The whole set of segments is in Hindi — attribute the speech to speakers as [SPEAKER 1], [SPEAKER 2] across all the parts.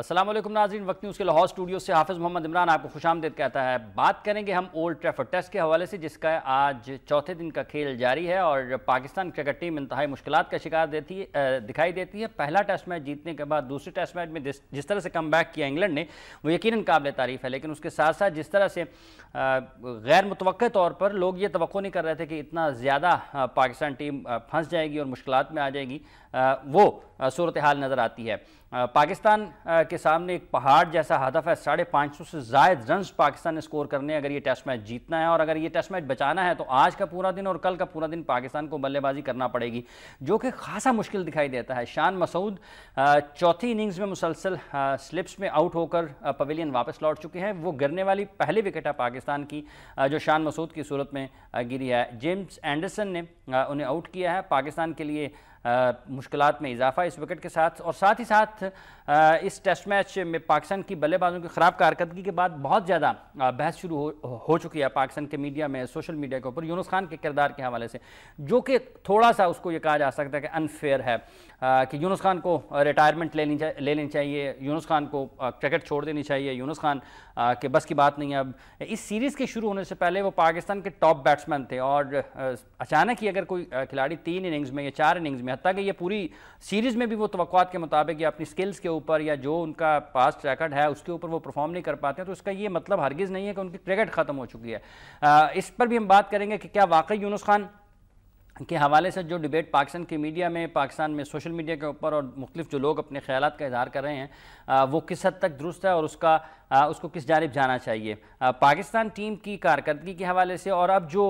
[SPEAKER 1] असलम नाजीन वक्त न्यूज़ के लाहौर स्टूडियो से हाफिज़ मोहम्मद इमरान आपको खुश आमदेद कहता है। बात करेंगे हम ओल्ड ट्रैफर्ड टेस्ट के हवाले से, जिसका आज चौथे दिन का खेल जारी है और पाकिस्तान क्रिकेट टीम इंतहाई मुश्किल का शिकार देती है दिखाई देती है। पहला टेस्ट मैच जीतने के बाद दूसरे टेस्ट मैच में जिस तरह से कम किया इंग्लैंड ने, वो यकीन काबिल तारीफ़ है। लेकिन उसके साथ साथ जिस तरह से गैर मुतव तौर पर लोग ये तो नहीं कर रहे थे कि इतना ज़्यादा पाकिस्तान टीम फंस जाएगी और मुश्किल में आ जाएगी वो सूरत हाल नज़र आती है। पाकिस्तान के सामने एक पहाड़ जैसा हदफ है, साढ़े पाँच सौ से जायद रन पाकिस्तान ने स्कोर करने अगर ये टेस्ट मैच जीतना है और अगर ये टेस्ट मैच बचाना है तो आज का पूरा दिन और कल का पूरा दिन पाकिस्तान को बल्लेबाजी करना पड़ेगी, जो कि खासा मुश्किल दिखाई देता है। शान मसूद चौथी इनिंग्स में मुसलसल स्लिप्स में आउट होकर पवेलियन वापस लौट चुके हैं। वो गिरने वाली पहली विकेट है पाकिस्तान की जो शान मसूद की सूरत में गिरी है। जेम्स एंडरसन ने उन्हें आउट किया है। पाकिस्तान के लिए मुश्किल में इजाफा इस विकेट के साथ और साथ ही साथ आ, इस टेस्ट मैच में पाकिस्तान की बल्लेबाजों की ख़राब कारकर्दगी के बाद बहुत ज़्यादा बहस शुरू हो, हो चुकी है पाकिस्तान के मीडिया में सोशल मीडिया के ऊपर यूनुस खान के किरदार के हवाले से जो कि थोड़ा सा उसको ये कहा जा सकता है कि अनफेयर है आ, कि यूनुस खान को रिटायरमेंट ले ले लेनी चाहिए यूनुस खान को क्रिकेट छोड़ देनी चाहिए यूनुस खान के बस की बात नहीं है अब। इस सीरीज़ के शुरू होने से पहले वो पाकिस्तान के टॉप बैट्समैन थे और अचानक ही अगर कोई खिलाड़ी तीन इनिंग्स में या चार इनिंग्स में हत्या कि ये पूरी सीरीज़ में भी वो तो के मुताबिक या अपनी स्किल्स के ऊपर या जो उनका पास्ट रिकॉर्ड है, उसके ऊपर वो परफॉर्म नहीं कर पाते हैं तो इसका ये मतलब हरगिज़ नहीं है कि उनकी क्रिकेट ख़त्म हो चुकी है। इस पर भी हम बात करेंगे कि क्या वाकई यूनुस खान के हवाले से जो डिबेट पाकिस्तान के मीडिया में, पाकिस्तान में सोशल मीडिया के ऊपर और मुख्तलिफ़ जो लोग अपने ख्याल का इजहार कर रहे हैं वो किस हद तक दुरुस्त है और उसका उसको किस जानब जाना चाहिए? पाकिस्तान टीम की कारकर्दगी के हवाले से और अब जो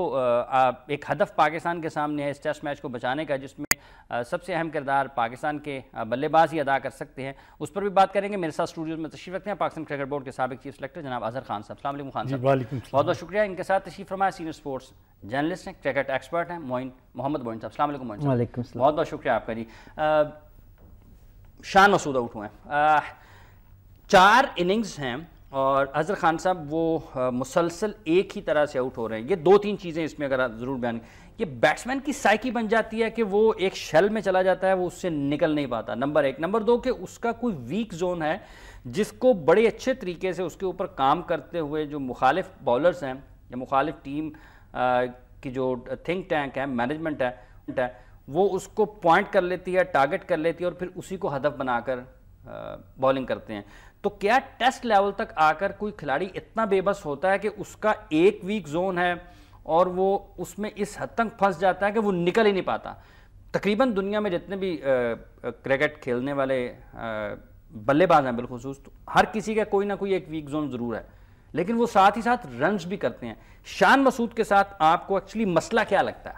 [SPEAKER 1] एक हदफ पाकिस्तान के सामने है इस टेस्ट मैच को बचाने का, जिसमें सबसे अहम किरदार पाकिस्तान के बल्लेबाज ही अदा कर सकते हैं। उस पर भी बात करेंगे। मेरे साथ स्टूडियो में तशीफ रखते हैं पाकिस्तान क्रिकेट बोर्ड के सबक चीफ सेलेक्टर जनाब अजहर खान साहब। सलाम खान साहब। बहुत बहुत शुक्रिया। इनके साथ तशीफ फरमाया सीनियर स्पोर्ट्स जर्नलिस्ट हैं क्रिकेट एक्सपर्ट हैं मोइन मोहम्मद मोइन साहब। सलाम मोइन बहुत बहुत शुक्रिया आपका जी। शान मसूद आउट हुए हैं। चार इनिंग्स हैं और अजहर खान साहब वो मुसलसल एक ही तरह से आउट हो रहे हैं। ये दो तीन चीज़ें इसमें अगर ज़रूर बयान ये बैट्समैन की साइकी बन जाती है कि वो एक शेल में चला जाता है, वो उससे निकल नहीं पाता। नंबर एक। नंबर दो कि उसका कोई वीक जोन है, जिसको बड़े अच्छे तरीके से उसके ऊपर काम करते हुए जो मुखालिफ बॉलर्स हैं, या मुखालिफ टीम की जो थिंक टैंक है मैनेजमेंट है वो उसको पॉइंट कर लेती है टारगेट कर लेती है और फिर उसी को हदफ बनाकर बॉलिंग करते हैं। तो क्या टेस्ट लेवल तक आकर कोई खिलाड़ी इतना बेबस होता है कि उसका एक वीक जोन है और वो उसमें इस हद तक फंस जाता है कि वो निकल ही नहीं पाता। तकरीबन दुनिया में जितने भी क्रिकेट खेलने वाले बल्लेबाज हैं बिलखसूस तो हर किसी का कोई ना कोई एक वीक जोन ज़रूर है। लेकिन वो साथ ही साथ रन्स भी करते हैं। शान मसूद के साथ आपको एक्चुअली मसला क्या लगता है?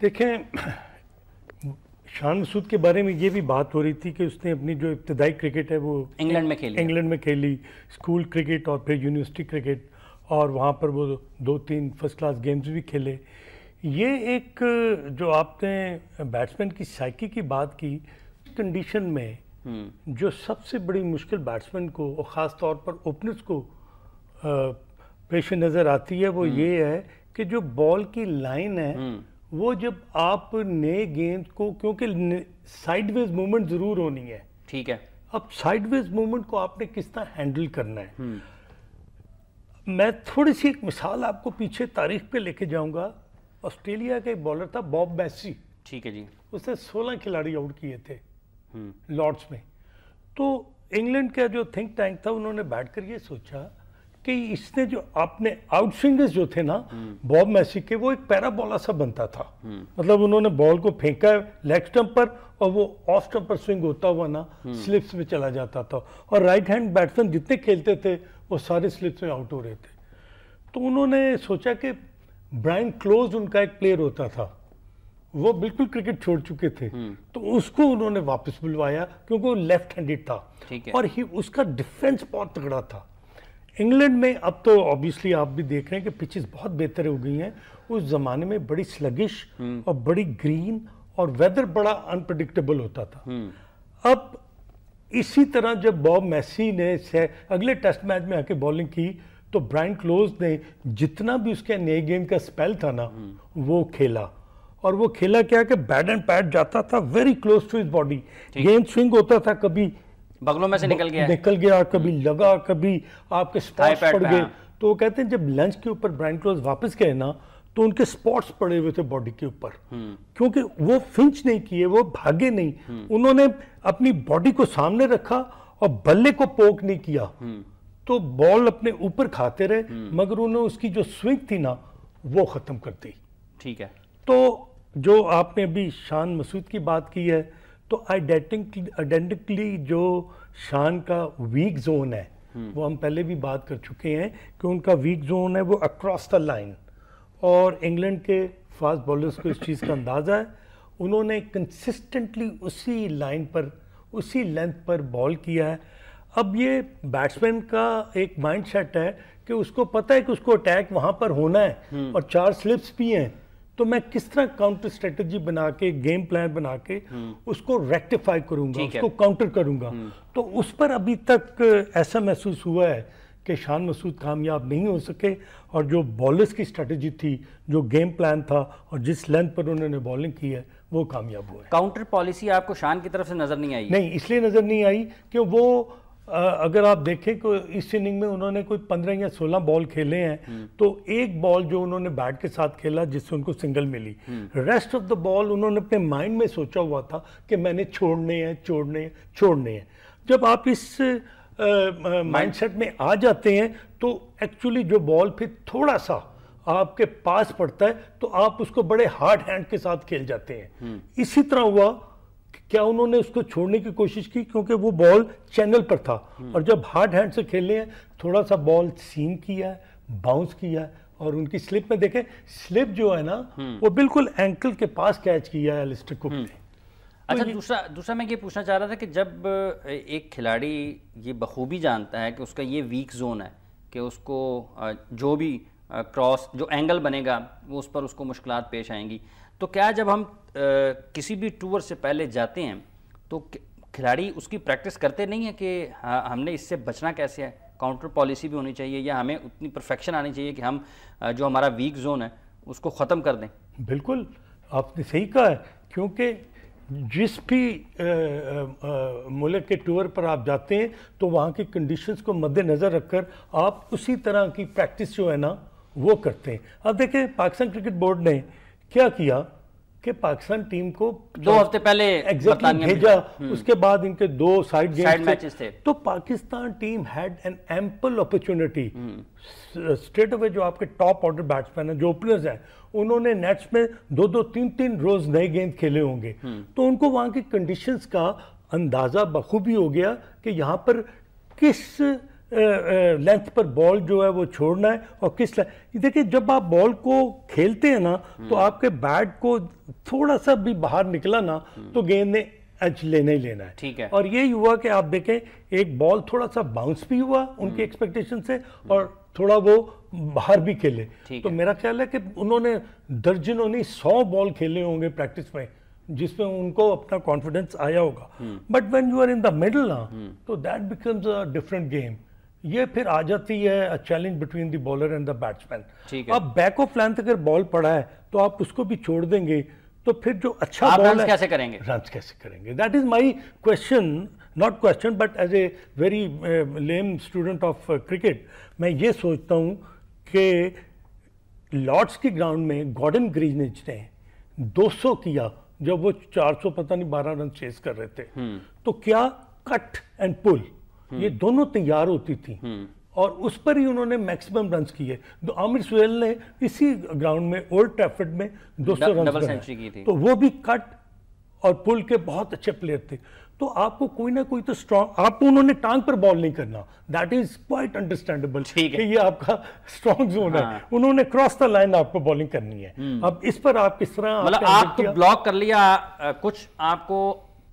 [SPEAKER 2] देखें शान मसूद के बारे में ये भी बात हो रही थी कि उसने अपनी जो इब्तदाई क्रिकेट है वो
[SPEAKER 1] इंग्लैंड में खेली।
[SPEAKER 2] इंग्लैंड में खेली स्कूल क्रिकेट और फिर यूनिवर्सिटी क्रिकेट। और वहाँ पर वो दो तीन फ़र्स्ट क्लास गेम्स भी खेले ये एक जो आपने बैट्समैन की साइकी की बात की कंडीशन में हम्म। जो सबसे बड़ी मुश्किल बैट्समैन को और ख़ास तौर पर ओपनर्स को पेश नज़र आती है वो हम्म। ये है कि जो बॉल की लाइन है हम्म। वो जब आप नए गेंद को क्योंकि साइडवेज मूवमेंट ज़रूर होनी है
[SPEAKER 1] ठीक है
[SPEAKER 2] अब साइडवेज मूवमेंट को आपने किस तरह हैंडल करना है मैं थोड़ी सी एक मिसाल आपको पीछे तारीख पे लेके जाऊँगा। ऑस्ट्रेलिया का एक बॉलर था बॉब मैसी।
[SPEAKER 1] ठीक है जी।
[SPEAKER 2] उसने 16 खिलाड़ी आउट किए थे लॉर्ड्स हम्म। में। तो इंग्लैंड का जो थिंक टैंक था उन्होंने बैठ कर ये सोचा कि इसने जो आपने आउट स्विंगर्स जो थे ना हम्म। बॉब मैसी के वो एक पैराबोला सा बनता था। हम्म। मतलब उन्होंने बॉल को फेंका लेग स्टंप पर और वो ऑफ़ स्टंप पर स्विंग होता हुआ ना स्लिप्स में चला जाता था। और राइट हैंड बैट्समैन जितने खेलते थे वो सारे स्लिप्स में आउट हो रहे थे। तो उन्होंने सोचा कि ब्राइन क्लोज उनका एक प्लेयर होता था वो बिल्कुल क्रिकेट छोड़ चुके थे। हम्म। तो उसको उन्होंने वापस बुलवाया क्योंकि वो लेफ़्ट हैंडेड था। और ही उसका डिफेंस बहुत तगड़ा था। इंग्लैंड में अब तो ऑब्वियसली आप भी देख रहे हैं कि पिचेस बहुत बेहतर हो गई हैं। उस जमाने में बड़ी स्लगिश हम्म। और बड़ी ग्रीन और वेदर बड़ा अनप्रडिक्टेबल होता था। हम्म। अब इसी तरह जब बॉब मैसी ने अगले टेस्ट मैच में आके बॉलिंग की तो ब्राइन क्लोज ने जितना भी उसके नए गेम का स्पेल था ना वो खेला। और वो खेला क्या कि बैड एंड पैड जाता था very close to his body गेंद स्विंग होता था कभी
[SPEAKER 1] बगलों में से निकल गया।
[SPEAKER 2] निकल गया कभी लगा कभी आपके स्पॉट्स पड़ गए। हाँ। तो वो कहते हैं जब लंच के ऊपर ब्राइन क्लोज वापस गए ना तो उनके स्पॉट्स पड़े हुए थे बॉडी के ऊपर। हम्म। क्योंकि वो फिंच नहीं किए वो भागे नहीं। हम्म। उन्होंने अपनी बॉडी को सामने रखा और बल्ले को पोक नहीं किया। हम्म। तो बॉल अपने ऊपर खाते रहे मगर उन्होंने उसकी जो स्विंग थी ना वो खत्म कर दी।
[SPEAKER 1] ठीक है।
[SPEAKER 2] तो जो आपने अभी शान मसूद की बात की है तो आइडेंटिकली जो शान का वीक जोन है वो हम पहले भी बात कर चुके हैं कि उनका वीक जोन है वो अक्रॉस द लाइन और इंग्लैंड के फास्ट बॉलर्स को इस चीज़ का अंदाज़ा है उन्होंने कंसिस्टेंटली उसी लाइन पर उसी लेंथ पर बॉल किया है अब ये बैट्समैन का एक माइंड सेट है कि उसको पता है कि उसको अटैक वहाँ पर होना है हम्म। और चार स्लिप्स भी हैं तो मैं किस तरह काउंटर स्ट्रेटजी बना के गेम प्लान बना के हम्म। उसको रेक्टिफाई करूँगा उसको काउंटर करूँगा हम्म। तो उस पर अभी तक ऐसा महसूस हुआ है कि शान मसूद कामयाब नहीं हो सके और जो बॉलर्स की स्ट्रेटजी थी जो गेम प्लान था और जिस लेंथ पर उन्होंने बॉलिंग की है वो कामयाब हुआ
[SPEAKER 1] काउंटर पॉलिसी आपको शान की तरफ़ से नज़र नहीं आई?
[SPEAKER 2] नहीं इसलिए नज़र नहीं आई कि वो अगर आप देखें कि इस इनिंग में उन्होंने कोई पंद्रह या सोलह बॉल खेले हैं हम्म। तो एक बॉल जो उन्होंने बैट के साथ खेला जिससे उनको सिंगल मिली। रेस्ट ऑफ़ द बॉल उन्होंने अपने माइंड में सोचा हुआ था कि मैंने छोड़ने हैं छोड़ने हैं छोड़ने हैं। जब आप इस माइंडसेट में आ जाते हैं तो एक्चुअली जो बॉल फिर थोड़ा सा आपके पास पड़ता है तो आप उसको बड़े हार्ड हैंड के साथ खेल जाते हैं हम्म। इसी तरह हुआ क्या उन्होंने उसको छोड़ने की कोशिश की क्योंकि वो बॉल चैनल पर था हम्म। और जब हार्ड हैंड से खेले हैं थोड़ा सा बॉल सीम किया है बाउंस किया है और उनकी स्लिप में देखें स्लिप जो है ना हम्म। वो बिल्कुल एंकल के पास कैच किया है एलिस्टर कुक ने
[SPEAKER 1] अच्छा तो दूसरा दूसरा मैं ये पूछना चाह रहा था कि जब एक खिलाड़ी ये बखूबी जानता है कि उसका ये वीक जोन है कि उसको जो भी क्रॉस जो एंगल बनेगा वो उस पर उसको मुश्किल पेश आएँगी। तो क्या जब हम किसी भी टूर से पहले जाते हैं तो खिलाड़ी उसकी प्रैक्टिस करते नहीं है कि हाँ हमने इससे बचना कैसे है? काउंटर पॉलिसी भी होनी चाहिए या हमें उतनी परफेक्शन आनी चाहिए कि हम जो हमारा वीक जोन है उसको ख़त्म कर दें?
[SPEAKER 2] बिल्कुल आपने सही कहा है क्योंकि जिस भी मुल्क के टूर पर आप जाते हैं तो वहाँ की कंडीशंस को मद्देनज़र रखकर आप उसी तरह की प्रैक्टिस जो है ना, वो करते हैं। अब देखें पाकिस्तान क्रिकेट बोर्ड ने क्या किया? कि पाकिस्तान टीम को
[SPEAKER 1] दो हफ़्ते पहले
[SPEAKER 2] एग्जैक्टली भेजा। हम्म। उसके बाद इनके दो साइड गेम्स मैचेस थे। तो Pakistan team had an ample opportunity straight away जो आपके टॉप ऑर्डर बैट्समैन हैं जो ओपनर्स हैं उन्होंने नेट्स में दो दो तीन तीन रोज नए गेंद खेले होंगे। हम्म। तो उनको वहाँ की कंडीशंस का अंदाज़ा बखूबी हो गया कि यहाँ पर किस लेंथ पर बॉल जो है वो छोड़ना है और किस देखिए जब आप बॉल को खेलते हैं ना तो हम्म। आपके बैट को थोड़ा सा भी बाहर निकला ना हम्म। तो गेंद ने एच लेना ही लेना है।
[SPEAKER 1] ठीक है।
[SPEAKER 2] और यही हुआ कि आप देखें एक बॉल थोड़ा सा बाउंस भी हुआ उनकी एक्सपेक्टेशन हम्म। से और थोड़ा वो बाहर भी खेले। तो मेरा ख्याल है कि उन्होंने दर्जनों नहीं सौ बॉल खेले होंगे प्रैक्टिस में जिसमें उनको अपना कॉन्फिडेंस आया होगा। But when you are in the middle ना तो that becomes a different game ये फिर आ जाती है challenge between the bowler and the batsman अब बैक ऑफ़ लेंथ अगर बॉल पड़ा है तो आप उसको भी छोड़ देंगे तो फिर जो अच्छा
[SPEAKER 1] बॉल है कैसे करेंगे?
[SPEAKER 2] रन कैसे करेंगे? That is my question not question but as a very lame student of cricket मैं ये सोचता हूँ कि लॉर्ड्स की ग्राउंड में गॉर्डन ग्रीजनेज ने 200 किया जब वो 400 पता नहीं 12 रन चेस कर रहे थे। हम्म। तो क्या कट एंड पुल ये दोनों तैयार होती थी। हम्म। और उस पर ही उन्होंने मैक्सिमम रन किए। तो आमिर सुहेल ने इसी ग्राउंड में ओल्ड ट्रैफर्ड में 200 रन तो वो भी कट और पुल के बहुत अच्छे प्लेयर थे। तो आपको कोई ना कोई तो स्ट्रॉन्ग आपको उन्होंने टांग पर बॉल नहीं करना। दैट इज़ क्वाइट अंडरस्टैंडेबल है। ये आपका स्ट्रॉन्ग जोन हाँ। है। उन्होंने क्रॉस द लाइन आपको बॉलिंग करनी है। हम्म। अब इस पर आप किस तरह
[SPEAKER 1] मतलब आप तो ब्लॉक कर लिया कुछ आपको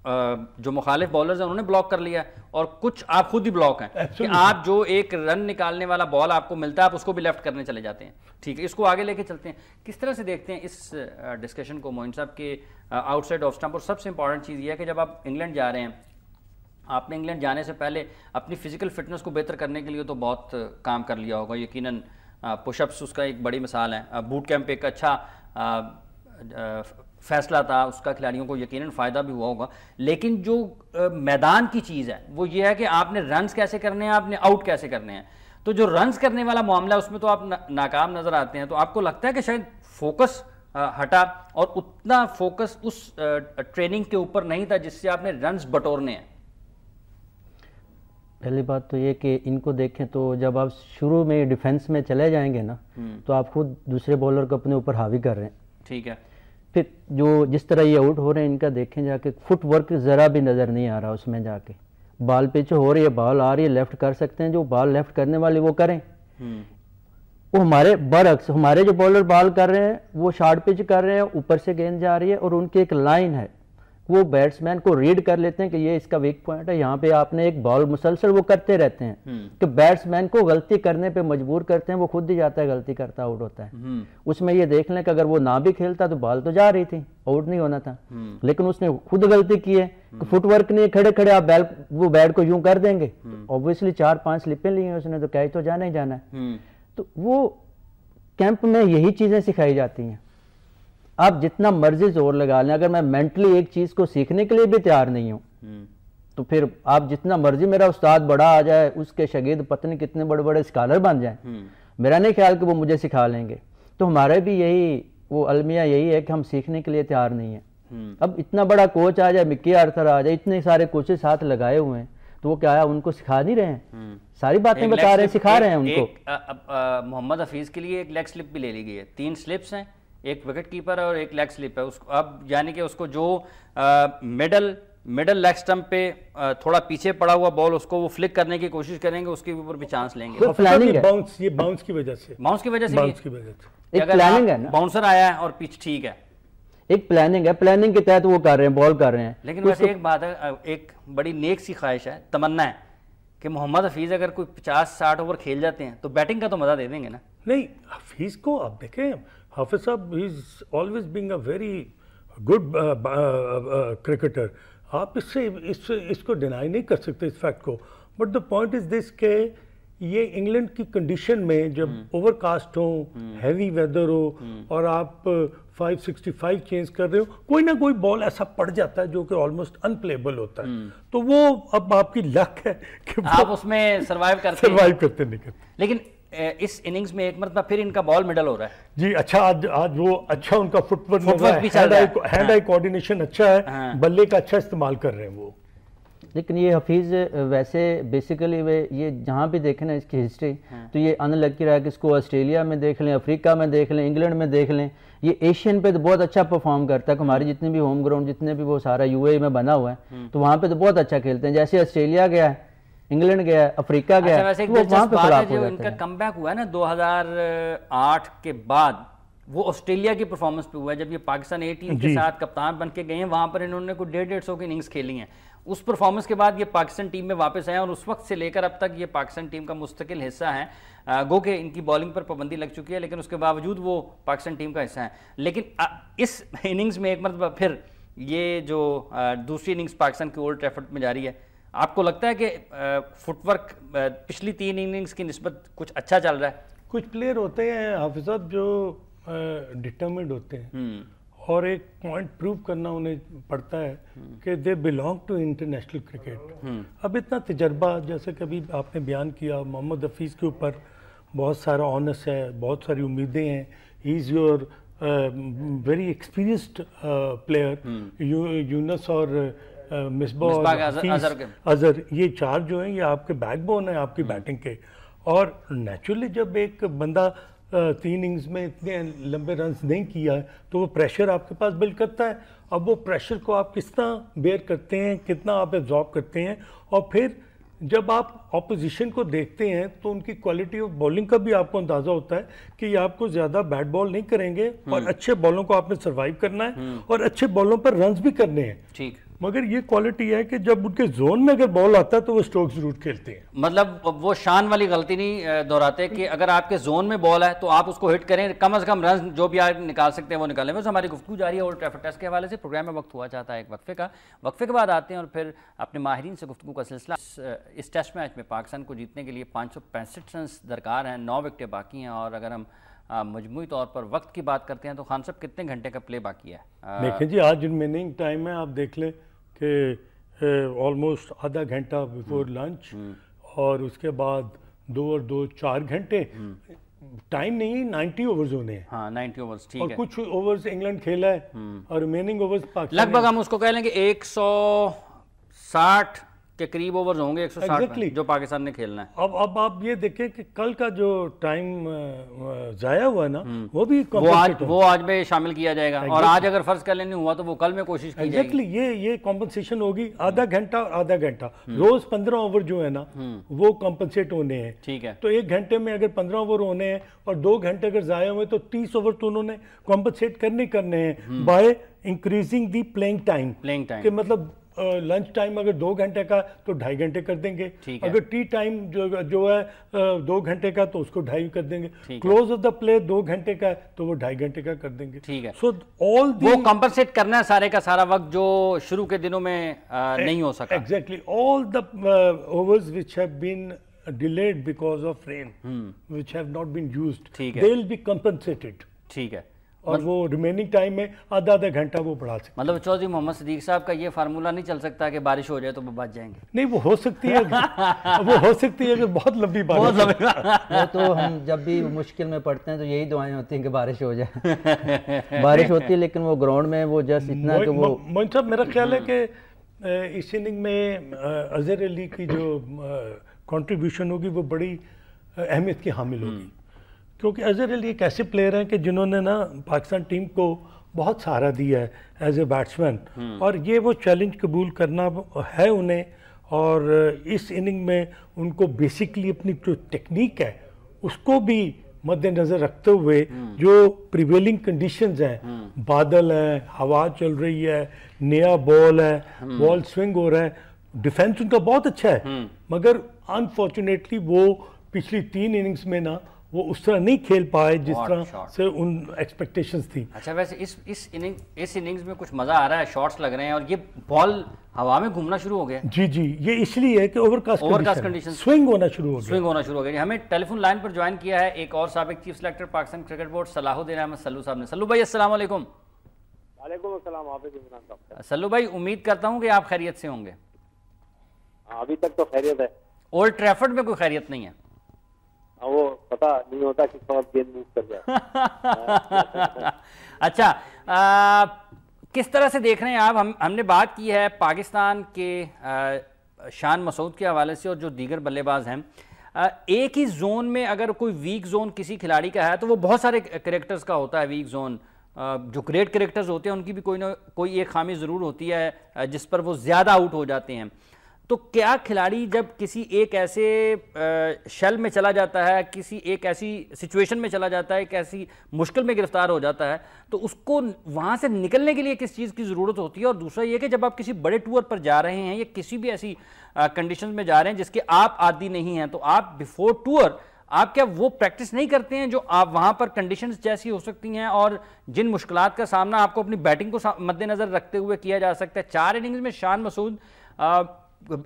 [SPEAKER 1] जो मुखालिफ बॉलर्स हैं उन्होंने ब्लॉक कर लिया है। और कुछ आप खुद ही ब्लॉक हैं कि आप जो एक रन निकालने वाला बॉल आपको मिलता है आप उसको भी लेफ़्ट करने चले जाते हैं। ठीक है इसको आगे लेके चलते हैं। किस तरह से देखते हैं इस डिस्कशन को मोइन साहब के आउटसाइड ऑफ़ स्टम्प और सबसे इंपॉर्टेंट चीज़ ये है कि जब आप इंग्लैंड जा रहे हैं आपने इंग्लैंड जाने से पहले अपनी फ़िज़िकल फिटनेस को बेहतर करने के लिए तो बहुत काम कर लिया होगा। यकीनन पुशअप्स उसका एक बड़ी मिसाल है। बूट कैंप एक अच्छा फैसला था उसका खिलाड़ियों को यकीनन फ़ायदा भी हुआ होगा। लेकिन जो आ, मैदान की चीज़ है वो ये है कि आपने रन्स कैसे करने हैं आपने आउट कैसे करने हैं। तो जो रन्स करने वाला मामला है उसमें तो आप नाकाम नज़र आते हैं। तो आपको लगता है कि शायद फोकस हटा और उतना फोकस उस ट्रेनिंग के ऊपर नहीं था जिससे आपने रन्स बटोरने हैं।
[SPEAKER 3] पहली बात तो ये कि इनको देखें तो जब आप शुरू में डिफेंस में चले जाएँगे ना हम्म। तो आप खुद दूसरे बॉलर को अपने ऊपर हावी कर रहे हैं।
[SPEAKER 1] ठीक है।
[SPEAKER 3] फिर जो जिस तरह ये आउट हो रहे हैं इनका देखें जाके फुट वर्क ज़रा भी नज़र नहीं आ रहा उसमें जाके। बाल पिच हो रही है बॉल आ रही है लेफ़्ट कर सकते हैं जो बॉल लेफ़्ट करने वाले वो करें। हम्म। वो हमारे बरक्स हमारे जो बॉलर बॉल कर रहे हैं वो शार्ट पिच कर रहे हैं ऊपर से गेंद जा रही है और उनकी एक लाइन है। वो बैट्समैन को रीड कर लेते हैं कि ये इसका वीक पॉइंट है। यहाँ पे आपने एक बॉल मुसलसल वो करते रहते हैं। हम्म। कि बैट्समैन को गलती करने पे मजबूर करते हैं वो खुद ही जाता है गलती करता आउट होता है। हम्म। उसमें ये देख लें कि अगर वो ना भी खेलता तो बॉल तो जा रही थी आउट नहीं होना था। हम्म। लेकिन उसने खुद गलती की है कि फुटवर्क नहीं खड़े खड़े आप बैल वो बैट को यूँ कर देंगे। ऑब्वियसली चार पाँच स्लिपें ली हैं उसने तो कैच तो जाना ही जाना है। तो वो कैंप में यही चीज़ें सिखाई जाती हैं। आप जितना मर्ज़ी ज़ोर लगा लें। अगर मैं मेंटली एक चीज़ को सीखने के लिए भी तैयार नहीं हूँ हम्म। तो फिर आप जितना मर्ज़ी मेरा उस्ताद बड़ा आ जाए उसके शगीद पत्नी कितने बड़े बड़े स्कॉलर बन जाए। हम्म। मेरा नहीं ख्याल कि वो मुझे सिखा लेंगे। तो हमारे भी यही वो अलमिया यही है कि हम सीखने के लिए तैयार नहीं है। हम्म। अब इतना बड़ा कोच आ जाए मिक्की आर्थर आ जाए इतने सारे कोचेस साथ लगाए हुए हैं तो वो क्या है उनको सिखा नहीं रहे हैं? सारी बातें बता रहे हैं सिखा रहे हैं
[SPEAKER 1] उनको। मोहम्मद हफीज के लिए एक लेग स्लिप भी ले ली गई है। तीन स्लिप्स हैं एक विकेट कीपर है और एक लेग स्लिप है। उसको अब यानी कि उसको जो मिडल मिडल लेग स्टंप पे आ, थोड़ा पीछे पड़ा हुआ बॉल उसको वो फ्लिक करने की कोशिश करेंगे उसके ऊपर भी चांस लेंगे।
[SPEAKER 2] तो प्लानिंग है। बाउंस ये बाउंस की वजह से।
[SPEAKER 1] बाउंस की वजह से
[SPEAKER 2] बाउंस की वजह से।
[SPEAKER 3] एक प्लानिंग है? ना।
[SPEAKER 1] बाउंसर आया है और पिच ठीक है।
[SPEAKER 3] एक प्लानिंग है। प्लानिंग के तहत वो कर रहे हैं बॉल कर रहे हैं।
[SPEAKER 1] लेकिन वैसे एक बात है एक बड़ी नेक सी ख्वाहिश है तमन्ना है कि मोहम्मद हफीज अगर कोई पचास साठ ओवर खेल जाते हैं तो बैटिंग का तो मज़ा दे देंगे ना।
[SPEAKER 2] नहीं हफीज को अब देखें Hafiz sahab is always being a very good cricketer आप इससे इस, इसको डिनाई नहीं कर सकते इस फैक्ट को। But the point is this के ये इंग्लैंड की कंडीशन में जब ओवरकास्ट हो हैवी वेदर हो और आप 565 चेंज कर रहे हो कोई ना कोई बॉल ऐसा पड़ जाता है जो कि ऑलमोस्ट अनप्लेबल होता है। हम्म। तो वो अब आपकी लक है
[SPEAKER 1] कि आप उसमें सरवाइव करते
[SPEAKER 2] सरवाइव करते नहीं करते।
[SPEAKER 1] लेकिन इस इनिंग्स में एक मरतबा फिर इनका बॉल मिडल हो रहा है।
[SPEAKER 2] जी अच्छा आज आज वो अच्छा उनका फुटवर्क हैंड आई कोऑर्डिनेशन अच्छा है हाँ। बल्ले का अच्छा इस्तेमाल कर रहे हैं वो।
[SPEAKER 3] लेकिन ये हफीज़ वैसे बेसिकली वे ये जहाँ भी देखें ना इसकी हिस्ट्री हाँ। तो ये अनलक्की रहा है कि इसको ऑस्ट्रेलिया में देख लें अफ्रीका में देख लें इंग्लैंड में देख लें। ये एशियन पे तो बहुत अच्छा परफॉर्म करता है हमारे जितने भी होम ग्राउंड जितने भी वो सारा यूए में बना हुआ है हम्म। तो वहाँ पे तो बहुत अच्छा खेलते हैं। जैसे ऑस्ट्रेलिया गया है इंग्लैंड गया अफ्रीका गया अच्छा,
[SPEAKER 1] वैसे वो वहाँ पे खिलाफ जो इनका कमबैक हुआ है ना 2008 के बाद वो ऑस्ट्रेलिया की परफॉर्मेंस पे हुआ है जब ये पाकिस्तान ए टीम के साथ कप्तान बन के गए हैं वहाँ पर इन्होंने कुछ डेढ़ डेढ़ सौ की इनिंग्स खेली हैं। उस परफॉर्मेंस के बाद ये पाकिस्तान टीम में वापस आए और उस वक्त से लेकर अब तक ये पाकिस्तान टीम का मुस्तकिल हिस्सा है। गो के इनकी बॉलिंग पर पाबंदी लग चुकी है लेकिन उसके बावजूद वो पाकिस्तान टीम का हिस्सा है। लेकिन इस इनिंग्स में एक मतलब फिर ये जो दूसरी इनिंग्स पाकिस्तान की ओल्ड ट्रैफर्ड में जारी है आपको लगता है कि फुटवर्क पिछली तीन इनिंग्स की नस्बत कुछ अच्छा चल रहा है?
[SPEAKER 2] कुछ प्लेयर होते हैं हाफिज साहब जो डिटर्मिड होते हैं। हम्म। और एक पॉइंट प्रूव करना उन्हें पड़ता है हम्म। कि they belong to international cricket अब इतना तजर्बा जैसे कभी आपने बयान किया मोहम्मद हफीज़ के ऊपर बहुत सारा ऑनस है बहुत सारी उम्मीदें हैं। He is your very experienced player Younis और अजहर ये चार जो हैं ये आपके बैकबोन है आपकी बैटिंग। के और नेचुरली जब एक बंदा तीन इनिंग्स में इतने लंबे रन नहीं किया है तो वो प्रेशर आपके पास बिल्ड करता है अब वो प्रेशर को आप कितना बेयर करते हैं कितना आप एब्जॉर्ब करते हैं और फिर जब आप ऑपोजिशन को देखते हैं तो उनकी क्वालिटी ऑफ़ बॉलिंग का भी आपको अंदाज़ा होता है कि ये आपको ज़्यादा बैट बॉल नहीं करेंगे और हम्म। अच्छे बॉलों को आपने सर्वाइव करना है हम्म। और अच्छे बॉलों पर रन भी करने हैं
[SPEAKER 1] ठीक
[SPEAKER 2] मगर ये क्वालिटी है कि जब उनके जोन में अगर बॉल आता है तो वो स्ट्रोक ज़रूर खेलते हैं।
[SPEAKER 1] मतलब वो शान वाली गलती नहीं दोहराते कि अगर आपके जोन में बॉल है तो आप उसको हिट करें कम अज कम रन जो भी आप निकाल सकते हैं वो निकालें बस हमारी गुफ्तु जारी है ओल्ड ट्रैफर्ड टेस्ट के हवाले से प्रोग्राम में वक्त हुआ चाहता है एक वक्फे का। वक्फे के बाद आते हैं और फिर अपने माहरीन से गुफ्तु का सिलसिला। इस टेस्ट मैच में पाकिस्तान को जीतने के लिए पाँच सौ पैंसठ रन दरकार हैं नौ विकटें बाकी हैं और अगर हम मजमू तौर पर वक्त की बात करते हैं तो खान साहब कितने घंटे का प्ले बाकी है?
[SPEAKER 2] देखें जी आज रिमेनिंग टाइम है आप देख लें। कि ऑलमोस्ट आधा घंटा बिफोर लंच और उसके बाद दो और दो चार घंटे। Time hmm. नहीं नाइनटी ओवर्स होने हाँ।
[SPEAKER 1] ओवर्स ठीक
[SPEAKER 2] और है। कुछ ओवर्स इंग्लैंड खेला है हम्म। और रिमेनिंग ओवर्स
[SPEAKER 1] लगभग हम उसको कह लेंगे एक सौ साठ के करीब ओवर्स होंगे 160 exactly. जो पाकिस्तान ने खेलना है
[SPEAKER 2] अब अब आप ये देखें कि कल का जो टाइम जाया हुआ ना हम्म। वो भी
[SPEAKER 1] वो आज वो आज में शामिल किया जाएगा exactly. और आज अगर फ़र्ज़ कर लेने हुआ तो वो कल में कोशिश की
[SPEAKER 2] exactly.
[SPEAKER 1] जाएगी
[SPEAKER 2] ये ये कॉम्पनसेशन होगी आधा घंटा और आधा घंटा हम्म। रोज पंद्रह ओवर जो है ना हम्म। वो कॉम्पनसेट होने हैं
[SPEAKER 1] ठीक है
[SPEAKER 2] तो एक घंटे में अगर पंद्रह ओवर होने हैं और दो घंटे अगर जाया हुए तो तीस ओवर तो उन्होंने कॉम्पनसेट करने करने हैं by increasing the playing time
[SPEAKER 1] playing time
[SPEAKER 2] मतलब लंच टाइम अगर दो घंटे का तो ढाई घंटे कर देंगे। अगर टी टाइम जो जो है दो घंटे का तो उसको ढाई कर देंगे। क्लोज ऑफ़ द प्ले दो घंटे का है तो वो ढाई घंटे का कर देंगे।
[SPEAKER 1] ठीक है।
[SPEAKER 2] सो ऑल
[SPEAKER 1] वो कंपनसेट करना है सारे का सारा वक्त जो शुरू के दिनों में आ, नहीं हो सका।
[SPEAKER 2] Exactly all the overs which have been delayed because of rain hmm. which have not been used they will be compensated.
[SPEAKER 1] ठीक है।
[SPEAKER 2] और वो रिमेनिंग टाइम में आधा आधा घंटा वो बढ़ा सकते
[SPEAKER 1] मतलब चौधरी मोहम्मद सदीक साहब का ये फार्मूला नहीं चल सकता कि बारिश हो जाए तो वो बच जाएँगे।
[SPEAKER 2] नहीं वो हो सकती है। वो हो सकती है कि बहुत लंबी बारिश
[SPEAKER 3] वो तो हम जब भी मुश्किल में पड़ते हैं तो यही दुआएँ होती हैं कि बारिश हो जाए। बारिश होती है लेकिन वो ग्राउंड में वो जस्ट इतना कि वो
[SPEAKER 2] मोइन साहब मेरा ख्याल है कि इस इनिंग में अजहर अली की जो कंट्रीब्यूशन होगी वो बड़ी अहमियत की हामिल होगी। हम्म। क्योंकि अजहर अली एक ऐसे प्लेयर हैं कि जिन्होंने ना पाकिस्तान टीम को बहुत सहारा दिया है एज ए बैट्समैन और ये वो चैलेंज कबूल करना है उन्हें और इस इनिंग में उनको बेसिकली अपनी जो टेक्निक है उसको भी मद्देनज़र रखते हुए हम्म। जो प्रिवेलिंग कंडीशंस हैं हम्म। बादल हैं हवा चल रही है नया बॉल है बॉल हम्म। स्विंग हो रहा है डिफेंस उनका बहुत अच्छा है मगर अनफॉर्चुनेटली वो पिछली तीन इनिंग्स में ना वो उस तरह नहीं खेल पाए जिस तरह से उन एक्सपेक्टेशंस थी।
[SPEAKER 1] अच्छा वैसे इस इस इनिंग इस इनिंग्स में कुछ मज़ा आ रहा है शॉट्स लग रहे हैं और ये बॉल हवा में घूमना शुरू हो गया।
[SPEAKER 2] जी जी ये इसलिए है कि ओवरकास्ट ओवरकास्ट कंडीशन स्विंग होना शुरू हो गया।
[SPEAKER 1] स्विंग होना शुरू हो गया। हमें टेलीफोन लाइन पर ज्वाइन किया है एक और सबक chief selector Pakistan cricket board Salahuddin Ahmed Sallu sahab ने। सल्लू भाई अस्सलाम वालेकुम। सल्लू भाई उम्मीद करता हूँ कि आप खैरियत से होंगे।
[SPEAKER 4] हाँ, अभी तक तो खैरियत है।
[SPEAKER 1] ओल्ड ट्रैफर्ड में कोई खैरियत नहीं
[SPEAKER 4] हाँ, वो पता नहीं होता कि कब गेंद मूव कर
[SPEAKER 1] जाए अच्छा आ, किस तरह से देख रहे हैं आप? हम हमने बात की है पाकिस्तान के आ, शान मसूद के हवाले से और जो दीगर बल्लेबाज हैं। एक ही जोन में अगर कोई वीक जोन किसी खिलाड़ी का है तो वो बहुत सारे करेक्टर्स का होता है वीक जोन जो ग्रेट करेक्टर्स होते हैं उनकी भी कोई ना कोई एक खामी ज़रूर होती है जिस पर वो ज़्यादा आउट हो जाते हैं। तो क्या खिलाड़ी जब किसी एक ऐसे शेल में चला जाता है, किसी एक ऐसी सिचुएशन में चला जाता है, एक ऐसी मुश्किल में गिरफ़्तार हो जाता है तो उसको वहाँ से निकलने के लिए किस चीज़ की ज़रूरत होती है? और दूसरा ये कि जब आप किसी बड़े टूर पर जा रहे हैं या किसी भी ऐसी कंडीशन में जा रहे हैं जिसके आप आदि नहीं हैं तो आप बिफोर टूर आप क्या वो प्रैक्टिस नहीं करते हैं जो आप वहाँ पर कंडीशंस जैसी हो सकती हैं और जिन मुश्किल का सामना आपको अपनी बैटिंग को मद्देनजर रखते हुए किया जा सकता है? चार इनिंग्स में शान मसूद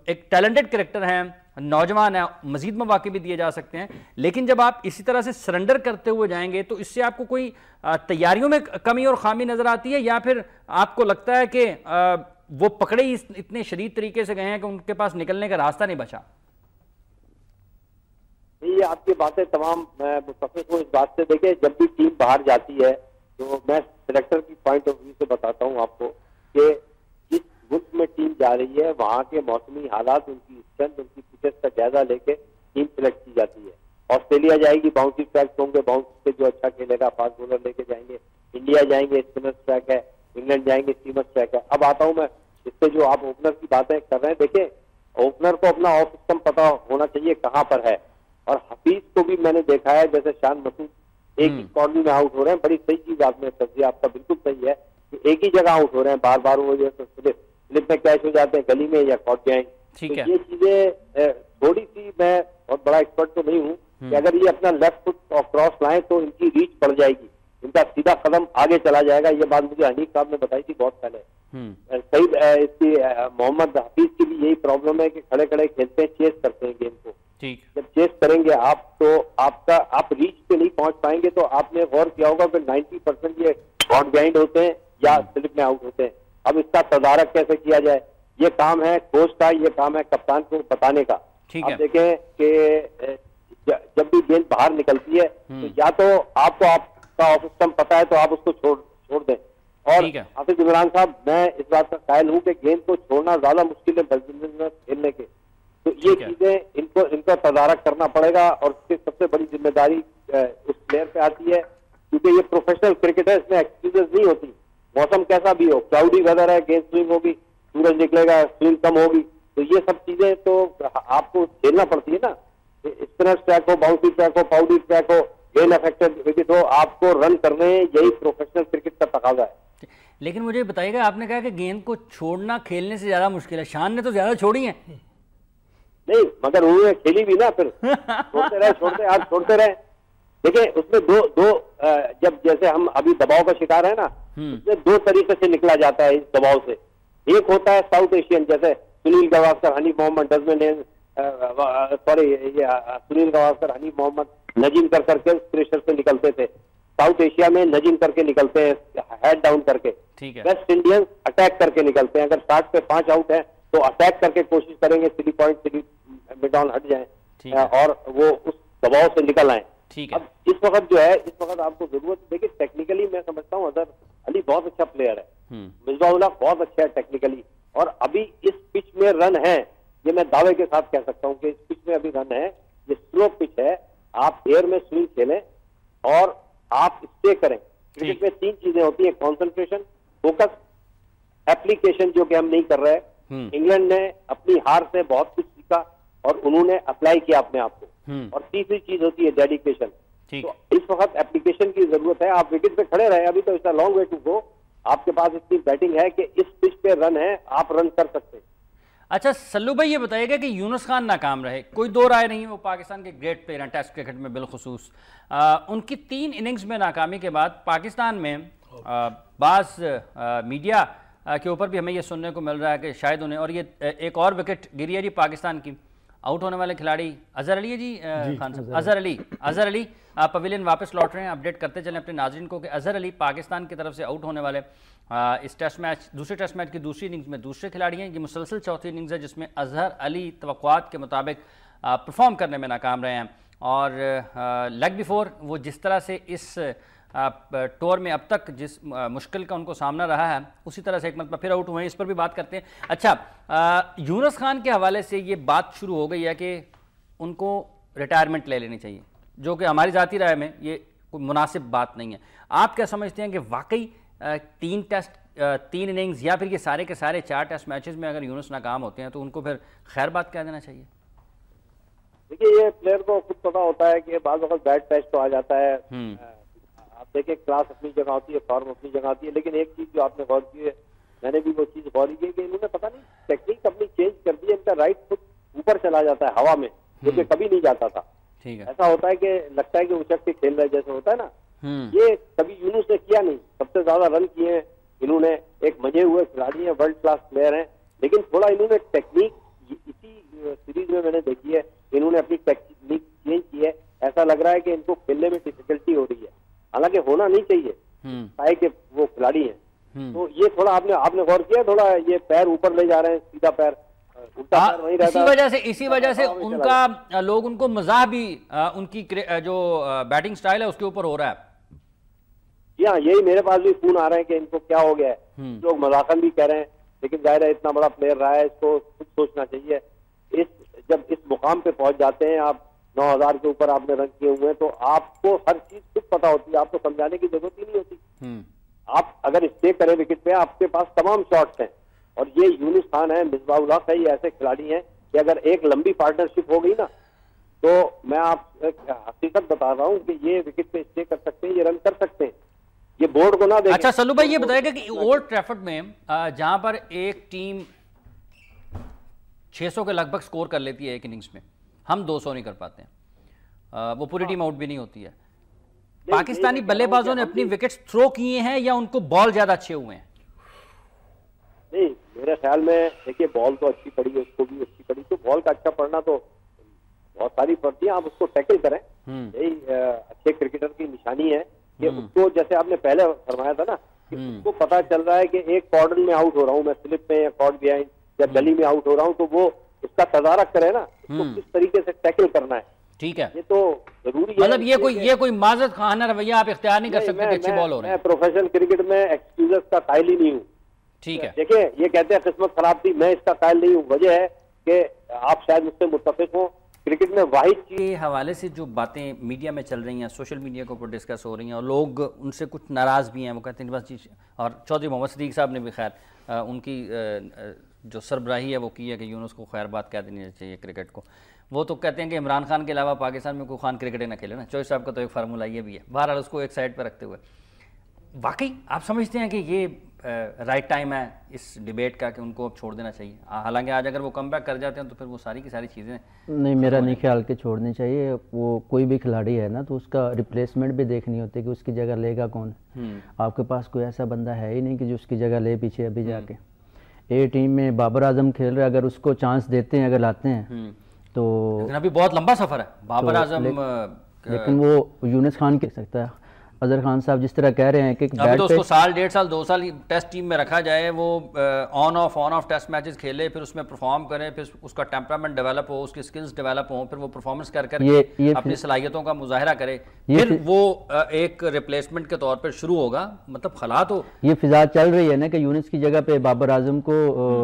[SPEAKER 1] एक टैलेंटेड करेक्टर हैं, नौजवान है, मजीद मौके भी दिए जा सकते हैं। लेकिन जब आप इसी तरह से सरेंडर करते हुए जाएँगे तो इससे आपको कोई तैयारियों में कमी और खामी नज़र आती है, या फिर आपको लगता है कि वो पकड़े ही इतने शरीर तरीके से गए हैं कि उनके पास निकलने का रास्ता नहीं बचा?
[SPEAKER 4] ये आपकी बातें तमाम, मैं मुतफिक हूँ इस बात से। देखे जब भी टीम बाहर जाती है तो मैं सिलेक्टर की पॉइंट ऑफ़ व्यू से बताता हूँ आपको कि मुल्क में टीम जा रही है वहाँ के मौसमी हालात उनकी स्ट्रेंथ उनकी पिचेस का जायजा लेके टीम सिलेक्ट की जाती है। ऑस्ट्रेलिया जाएगी बाउंसी ट्रैक होंगे बाउंस से जो अच्छा खेलेगा फास्ट बॉलर लेके जाएँगे। इंडिया जाएँगे स्पिनर ट्रैक है इंग्लैंड जाएँगे स्टीमर ट्रैक है। अब आता हूँ मैं इससे जो आप ओपनर की बातें कर रहे हैं देखें ओपनर को अपना ऑफ़ सिस्टम पता होना चाहिए कहाँ पर है। और हफीज को भी मैंने देखा है जैसे शान मसूद एक ही कॉर्नर में आउट हो रहे हैं बड़ी सही चीज़ आपने सब्ज़ी आपका बिल्कुल सही है कि एक ही जगह आउट हो रहे हैं बार बार वो जैसे स्लिप में कैश हो जाते हैं गली में या कॉट जाए।
[SPEAKER 1] ठीक
[SPEAKER 4] तो
[SPEAKER 1] है।
[SPEAKER 4] ये चीज़ें थोड़ी सी मैं बहुत बड़ा एक्सपर्ट तो नहीं हूँ कि अगर ये अपना लेफ़्ट फुट और क्रॉस लाएँ तो इनकी रीच बढ़ जाएगी। इनका सीधा कदम आगे चला जाएगा। ये बात मुझे हनीफ साहब ने बताई थी बहुत पहले।
[SPEAKER 1] हम्म।
[SPEAKER 4] सही इसकी मोहम्मद हफीज की भी यही प्रॉब्लम है कि खड़े खड़े खेलते हैं चेस करते हैं गेम को।
[SPEAKER 1] ठीक।
[SPEAKER 4] जब चेस करेंगे आप तो आपका आप रीच पे नहीं पहुँच पाएँगे तो आपने गौर किया होगा कि 90 परसेंट ये गॉड ग्राइंड होते हैं या स्लिप में आउट होते हैं। अब इसका तदारक कैसे किया जाए? ये काम है कोच का ये काम है कप्तान को बताने का।
[SPEAKER 1] ठीक
[SPEAKER 4] आप
[SPEAKER 1] है।
[SPEAKER 4] देखें कि जब भी गेंद बाहर निकलती है
[SPEAKER 1] हम्म।
[SPEAKER 4] तो या तो आपको आपका ऑफ़ स्टम्प पता है तो आप उसको छोड़ छोड़ दें। और हाफिज इमरान साहब मैं इस बात का कायल हूँ कि गेंद को छोड़ना ज़्यादा मुश्किल है बैडमिंटन में खेलने के। तो ये चीज़ें इनको इनका तदारक करना पड़ेगा और इसकी सबसे बड़ी ज़िम्मेदारी उस प्लेयर पे आती है क्योंकि ये प्रोफेशनल क्रिकेट है इसमें एक्सक्यूजेस नहीं होती। मौसम कैसा भी हो क्लाउडी वेदर है गेंद स्विंग होगी सूरज निकलेगा स्विंग कम होगी तो ये सब चीज़ें तो आपको झेलना पड़ती है ना। स्पिनर ट्रैक हो बाउंसी ट्रैक हो पाउडी ट्रैक हो गेंद अफेक्टेड विकेट हो आपको रन करने यही प्रोफेशनल क्रिकेट का तकाजा है।
[SPEAKER 1] लेकिन मुझे बताइएगा आपने कहा कि गेंद को छोड़ना खेलने से ज़्यादा मुश्किल है। शान ने तो ज़्यादा छोड़ी है।
[SPEAKER 4] नहीं मगर उन्होंने खेली भी ना फिर। छोड़ते रहे छोड़ते आज छोड़ते रहे। देखिए उसमें दो दो जब जैसे हम अभी दबाव का शिकार है ना
[SPEAKER 1] हम्म।
[SPEAKER 4] उसमें दो तरीके से निकला जाता है इस दबाव से। एक होता है साउथ एशियन जैसे सुनील गवास्कर हनीफ मोहम्मद डजमन सॉरी ये सुनील गवास्कर हनीफ मोहम्मद नजीम कर करके प्रेशर से निकलते थे। साउथ एशिया में नजीम करके निकलते हैं हेड डाउन करके। वेस्ट इंडियंस अटैक करके निकलते हैं। अगर साठ पे पाँच आउट है तो अटैक करके कोशिश करेंगे three point three mid down हट जाए। और वो उस दबाव से निकल आए।
[SPEAKER 1] ठीक है।
[SPEAKER 4] अब इस वक्त जो है इस वक्त आपको ज़रूरत देखिए टेक्निकली मैं समझता हूँ अजहर अली बहुत अच्छा प्लेयर है
[SPEAKER 1] हम्म।
[SPEAKER 4] मिसबाउल्ला बहुत अच्छा है टेक्निकली और अभी इस पिच में रन है ये मैं दावे के साथ कह सकता हूँ कि इस पिच में अभी रन है ये स्लो पिच है आप एयर में स्विंग खेलें और आप स्टे करें। क्रिकेट में तीन चीज़ें होती है कॉन्सेंट्रेशन फोकस एप्लीकेशन जो कि हम नहीं कर रहे हैं।
[SPEAKER 1] हम्म।
[SPEAKER 4] इंग्लैंड ने अपनी हार से बहुत कुछ सीखा और उन्होंने अप्लाई किया अपने आप को।
[SPEAKER 1] हम्म
[SPEAKER 4] और तीसरी चीज़ होती है डेडिकेशन तो इस वक्त एप्लीकेशन की ज़रूरत है। आप विकेट पे खड़े रहे। अभी तो इतना लॉन्ग वे टू गो आपके पास इतनी बैटिंग है कि इस पिच पे रन है। आप रन कर सकते हैं।
[SPEAKER 1] अच्छा सल्लू भाई ये बताइएगा कि यूनुस खान नाकाम रहे। कोई दो राय नहीं वो पाकिस्तान के ग्रेट प्लेयर हैं टेस्ट क्रिकेट में बिलखसूस। उनकी तीन इनिंग्स में नाकामी के बाद पाकिस्तान में बाज़ मीडिया के ऊपर भी हमें ये सुनने को मिल रहा है कि शायद उन्हें और ये एक और विकेट गिरी है जी पाकिस्तान की। आउट होने वाले खिलाड़ी अजहर अली है जी आ, खान साहब? अजहर अली। अजहर अली आप पवेलियन वापस लौट रहे हैं अपडेट करते चलें अपने नाजरन को कि अजहर अली पाकिस्तान की तरफ़ से आउट होने वाले आ, इस टेस्ट मैच दूसरे टेस्ट मैच की दूसरी इनिंग्स में दूसरे खिलाड़ी हैं। ये मुसलसल चौथी इनिंग्स है जिसमें अजहर अली तो के मुताबिक परफॉर्म करने में नाकाम रहे हैं। और लेग बिफोर वो जिस तरह से इस टूर में अब तक जिस मुश्किल का उनको सामना रहा है उसी तरह से एक मतलब फिर आउट हुए हैं। इस पर भी बात करते हैं। अच्छा यूनस खान के हवाले से ये बात शुरू हो गई है कि उनको रिटायरमेंट ले लेनी चाहिए जो कि हमारी ज़ाती राय में ये कोई मुनासिब बात नहीं है। आप क्या समझते हैं कि वाकई तीन टेस्ट तीन इनिंग्स या फिर ये सारे के सारे चार टेस्ट मैचेस में अगर यूनुस नाकाम होते हैं तो उनको फिर खैर बात कह देना चाहिए?
[SPEAKER 4] देखिए ये प्लेयर को खुद पता होता है कि बाद बैड टेस्ट तो आ जाता है।
[SPEAKER 1] हम्म।
[SPEAKER 4] आप देखें क्लास अपनी जगह होती है फॉर्म अपनी जगह होती है लेकिन एक चीज़ जो आपने गौर की है मैंने भी वो चीज़ गौर की है कि इन्होंने पता नहीं टेक्निक अपनी चेंज कर दी है इनका राइट फुट ऊपर चला जाता है हवा में जो कि कभी नहीं जाता था।
[SPEAKER 1] ठीक है।
[SPEAKER 4] ऐसा होता है कि लगता है कि उचक के खेल रहे जैसे होता है ना
[SPEAKER 1] हम्म।
[SPEAKER 4] ये कभी यूनुस ने किया नहीं सबसे ज़्यादा रन किए हैं इन्होंने एक मज़े हुए खिलाड़ी हैं वर्ल्ड क्लास प्लेयर हैं लेकिन थोड़ा इन्होंने टेक्निक इसी सीरीज़ में मैंने देखी है इन्होंने अपनी टेक्निक चेंज की है ऐसा लग रहा है कि इनको खेलने में डिफिकल्टी हो रही है। हालाँकि होना नहीं चाहिए।
[SPEAKER 1] हम्म।
[SPEAKER 4] कि वो खिलाड़ी हैं।
[SPEAKER 1] हम्म।
[SPEAKER 4] तो ये थोड़ा आपने आपने गौर किया थोड़ा ये पैर ऊपर ले जा रहे हैं सीधा पैर उल्टा पैर वहीं
[SPEAKER 1] हाँ,
[SPEAKER 4] रहता
[SPEAKER 1] इसी वजह से इसी वजह से
[SPEAKER 4] चला
[SPEAKER 1] उनका लोग उनको मज़ाक भी उनकी जो बैटिंग स्टाइल है उसके ऊपर हो रहा है।
[SPEAKER 4] जी हाँ यही मेरे पास भी फ़ोन आ रहे हैं कि इनको क्या हो गया है।
[SPEAKER 1] हम्म।
[SPEAKER 4] लोग मजाकन भी कह रहे हैं लेकिन ज़ाहिर है इतना बड़ा प्लेयर रहा है इसको खुद सोचना चाहिए। इस जब इस मुकाम पे पहुँच जाते हैं आप नौ हज़ार के ऊपर आपने रन किए हुए हैं तो आपको हर चीज़ खुद पता होती है आपको समझाने की ज़रूरत ही नहीं होती।
[SPEAKER 1] हम्म।
[SPEAKER 4] आप अगर स्टे करें विकेट पे आपके पास तमाम शॉट्स हैं। और ये यूनुस खान है मिसबाउल्ला कई ऐसे खिलाड़ी हैं कि अगर एक लंबी पार्टनरशिप हो गई ना तो मैं आप हकीकत बता रहा हूँ कि ये विकेट पे स्टे कर सकते हैं ये रन कर सकते हैं। ये बोर्ड को ना देखें।
[SPEAKER 1] अच्छा सल्लू भाई ये बताएगा कि ओल्ड ट्रैफर्ड में जहाँ पर एक टीम 600 के लगभग स्कोर कर लेती है एक इनिंग्स में। हम 200 नहीं कर पाते हैं। वो पूरी टीम आउट भी नहीं होती है। पाकिस्तानी बल्लेबाजों ने अपनी विकेट्स थ्रो किए हैं या उनको बॉल ज़्यादा अच्छे हुए हैं?
[SPEAKER 4] नहीं मेरे ख्याल में देखिए बॉल तो अच्छी पड़ी है उसको भी अच्छी पड़ी तो बॉल का अच्छा पड़ना तो बहुत सारी पड़ती है आप उसको टैकल करें। हम्म। यही अच्छे क्रिकेटर की निशानी है कि हम्म। उसको जैसे आपने पहले फरमाया था ना कि हम्म। उसको पता चल रहा है कि एक कॉर्डन में आउट हो रहा हूँ मैं स्लिप में या कॉर्ड बिहाइंड या गली में आउट हो रहा हूँ तो वो उसका तदारक करे ना उसको किस तरीके से टैकल करना है।
[SPEAKER 1] ठीक है।
[SPEAKER 4] ये तो ज़रूरी
[SPEAKER 1] है मतलब ये कोई ये कोई माजत खाना रवैया आप इख्तियार नहीं कर सकते अच्छी बॉल हो रही है।
[SPEAKER 4] प्रोफेशनल क्रिकेट में एक्सक्यूजेस का कायल ही नहीं हूँ।
[SPEAKER 1] ठीक है।
[SPEAKER 4] देखिए ये कहते हैं किस्मत खराब थी मैं इसका कायल नहीं हूँ। वजह है कि आप शायद मुझसे मुतफिक हो। क्रिकेट में वाहिद
[SPEAKER 1] के हवाले से जो बातें मीडिया में चल रही हैं सोशल मीडिया के ऊपर डिस्कस हो रही हैं और लोग उनसे कुछ नाराज़ भी हैं वो कहते हैं बस चीज़ और चौधरी मोहम्मद सदीक साहब ने भी खैर उनकी जो सरबराही है वो की है कि यूनुस को खैर बात कह देनी चाहिए क्रिकेट को। वो तो कहते हैं कि इमरान खान के अलावा पाकिस्तान में कोई खान क्रिकेट ना खेले ना। चौधरी साहब का तो एक फार्मूला ये भी है। बहरहाल उसको एक साइड पर रखते हुए। वाकई आप समझते हैं कि ये राइट टाइम है इस डिबेट का कि उनको अब छोड़ देना चाहिए। हालाँकि आज अगर वो कम कर जाते हैं तो फिर वो सारी की सारी चीज़ें
[SPEAKER 3] नहीं मेरा नहीं ख्याल के छोड़नी चाहिए। वो कोई भी खिलाड़ी है ना तो उसका रिप्लेसमेंट भी देखनी होती है कि उसकी जगह लेगा कौन। हम्म। आपके पास कोई ऐसा बंदा है ही नहीं कि जो उसकी जगह ले पीछे अभी हम्म। जाके। ए टीम में बाबर आज़म खेल रहे अगर उसको चांस देते हैं अगर लाते हैं तो
[SPEAKER 1] तो अभी बहुत लंबा सफ़र है। बाबर तो आज़म
[SPEAKER 3] लेकिन वो यूनिस खान कह सकता है। अजहर खान साहब जिस तरह कह रहे हैं कि
[SPEAKER 1] अभी तो उसको साल डेढ़ साल दो साल टेस्ट टीम में रखा जाए वो on off on off test matches खेले फिर उसमें परफॉर्म करें फिर उसका टेम्परामेंट डेवलप हो उसकी स्किल्स डेवलप हो फिर वो परफॉर्मेंस कर कर ये, ये अपनी सलाहियतों का मुजाहरा करे फिर वो एक रिप्लेसमेंट के तौर पर शुरू होगा मतलब खला तो
[SPEAKER 3] ये फिजा चल रही है ना कि यूनिस की जगह पे बाबर आज़म को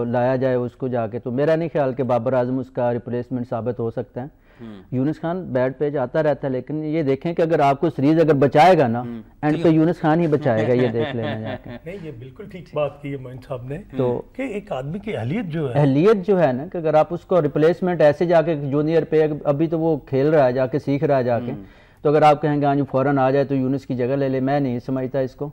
[SPEAKER 3] लाया जाए उसको जाके तो मेरा नहीं ख्याल कि बाबर आज़म उसका रिप्लेसमेंट साबित हो सकता है हम्म। यूनिस खान बैट पे जाता रहता है लेकिन ये देखें कि अगर आपको सीरीज़ अगर बचाएगा ना एंड हम्म। पे यूनिस खान ही बचाएगा ये देख लेना जाके
[SPEAKER 2] नहीं ये बिल्कुल ठीक बात की है मोइन साहब ने तो कि एक आदमी की अहलियत जो है
[SPEAKER 3] अहलियत जो है ना कि अगर आप उसको रिप्लेसमेंट ऐसे जाके जूनियर पे अभी तो वो खेल रहा है जाके सीख रहा है जाके हम्म। तो अगर आप कहेंगे आज फ़ौरन आ जाए तो यूनिस की जगह ले ले मैं नहीं समझता इसको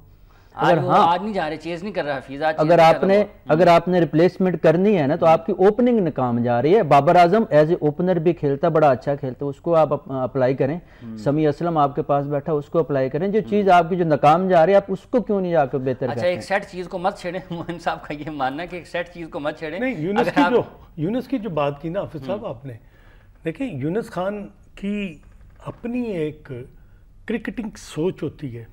[SPEAKER 1] अगर हाँ आज नहीं जा रहे चेज नहीं कर रहा फीजा
[SPEAKER 3] अगर आपने अगर आपने रिप्लेसमेंट करनी है ना तो आपकी ओपनिंग नाकाम जा रही है। Babar Azam as a opener भी खेलता बड़ा अच्छा खेलता उसको आप अप्लाई करें। हम्म। समी असलम आपके पास बैठा उसको अप्लाई करें। जो चीज़ हम्म। आपकी जो नाकाम जा रही है आप उसको क्यों नहीं जाकर बेहतर
[SPEAKER 1] अच्छा एक सेट चीज़ को मत छेड़े मोहन साहब का ये मानना कि एक सेट चीज़ को मत छेड़े।
[SPEAKER 2] यूनिस की जो यूनिस की जो बात की ना हाफिज साहब हम्म। आपने देखिए यूनिस खान की अपनी एक क्रिकेटिंग सोच होती है।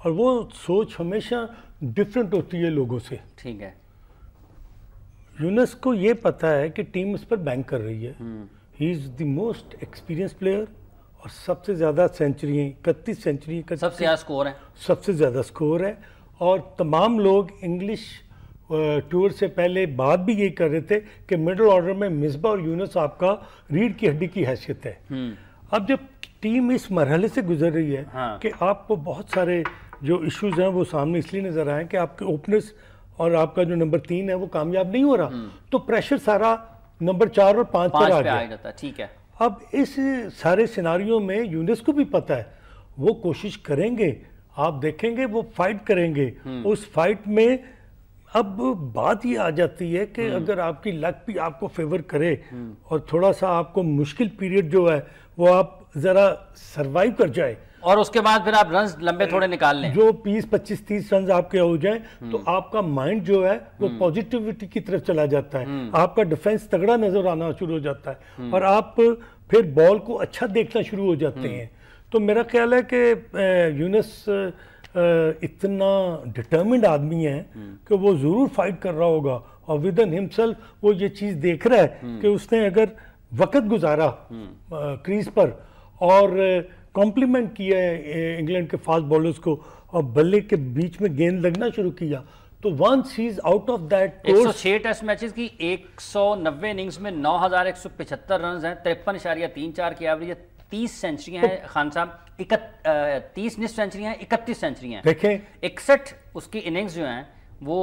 [SPEAKER 2] और वो सोच हमेशा डिफरेंट होती है लोगों से।
[SPEAKER 1] ठीक है।
[SPEAKER 2] यूनस को ये पता है कि टीम उस पर बैंक कर रही है। He is the most experience player और सबसे ज़्यादा सेंचुरी इकतीस सेंचुरी
[SPEAKER 1] सबसे ज़्यादा स्कोर है।
[SPEAKER 2] सबसे ज़्यादा स्कोर है और तमाम लोग इंग्लिश टूर से पहले बात भी यही कर रहे थे कि मिडल ऑर्डर में मिसबा और यूनस आपका रीढ़ की हड्डी की हैसियत है। हम्म। अब जब टीम इस मरहले से गुजर रही है हाँ। कि आपको बहुत सारे जो इश्यूज़ हैं वो सामने इसलिए नज़र आए कि आपके ओपनर्स और आपका जो नंबर तीन है वो कामयाब नहीं हो रहा हम्म। तो प्रेशर सारा नंबर चार और पाँच पर आ
[SPEAKER 1] गया ठीक है
[SPEAKER 2] अब इस सारे सिनारियों में यूनिस को भी पता है वो कोशिश करेंगे आप देखेंगे वो फाइट करेंगे हम्म। उस फाइट में अब बात ये आ जाती है कि हम्म। अगर आपकी लक भी आपको फेवर करे और थोड़ा सा आपको मुश्किल पीरियड जो है वो आप ज़रा सरवाइव कर जाए
[SPEAKER 1] और उसके बाद फिर आप रन लंबे थोड़े निकाल लें।
[SPEAKER 2] जो बीस पच्चीस तीस रन आपके हो जाए तो हम्म। आपका माइंड जो है वो पॉजिटिविटी हम्म। की तरफ़ चला जाता है। आपका डिफेंस तगड़ा नज़र आना शुरू हो जाता है। और आप फिर बॉल को अच्छा देखना शुरू हो जाते हैं। तो मेरा ख्याल है कि यूनस इतना डिटर्मिंड आदमी है कि वो ज़रूर फाइट कर रहा होगा। और विद इन हिमसेल्फ वो ये चीज़ देख रहा है कि उसने अगर वक्त गुजारा क्रीज पर और कॉम्प्लीमेंट किया है इंग्लैंड के फास्ट बॉलर्स को और बल्ले के बीच में गेंद लगना शुरू किया। तो once he is out of that
[SPEAKER 1] छह टेस्ट मैचेस की एक सौ नब्बे इनिंग्स में नौ हज़ार एक सौ पिछहत्तर रन हैं तिरपन इशारिया तीन चार की एवरेज है तीस सेंचुरियाँ हैं खान साहब तीस निस सेंचुरियाँ हैं इकतीस सेंचुरियाँ
[SPEAKER 2] देखें
[SPEAKER 1] इकसठ उसकी इनिंग्स जो हैं वो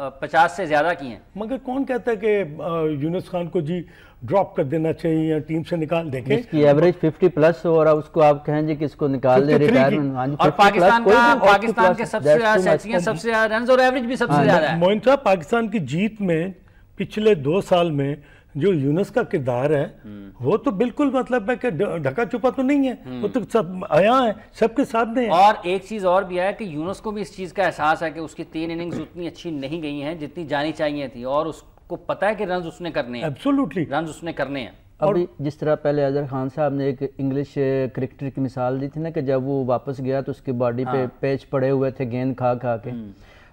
[SPEAKER 1] पचास से ज़्यादा की हैं।
[SPEAKER 2] मगर कौन कहता है कि यूनुस खान को जी ड्रॉप कर देना चाहिए या टीम से निकाल देंगे
[SPEAKER 3] इसकी एवरेज 50 प्लस हो और उसको आप कहेंगे कि इसको निकाल दे रिटायरमेंट
[SPEAKER 1] हाँ और पाकिस्तान का पाकिस्तान के सबसे ज़्यादा सबसे ज़्यादा रन और एवरेज भी सबसे हाँ, ज़्यादा है।
[SPEAKER 2] मोइन साहब पाकिस्तान की जीत में पिछले दो साल में जो यूनस का किरदार है हम्म। वो तो बिल्कुल मतलब है कि ढका छुपा तो नहीं है वो तो सब आया है सबके साथ में
[SPEAKER 1] और एक चीज़ और भी है कि यूनस को भी इस चीज़ का एहसास है कि उसकी तीन इनिंग्स उतनी अच्छी नहीं गई हैं जितनी जानी चाहिए थी और उसको पता है कि रन उसने करने हैं
[SPEAKER 2] एब्सोल्युटली
[SPEAKER 1] रन उसने करने हैं
[SPEAKER 3] अभी जिस तरह पहले अजहर खान साहब ने एक इंग्लिश क्रिकेटर की मिसाल दी थी ना कि जब वो वापस गया तो उसकी बॉडी पे हाँ। पेच पड़े हुए थे गेंद खा खा के हम्म।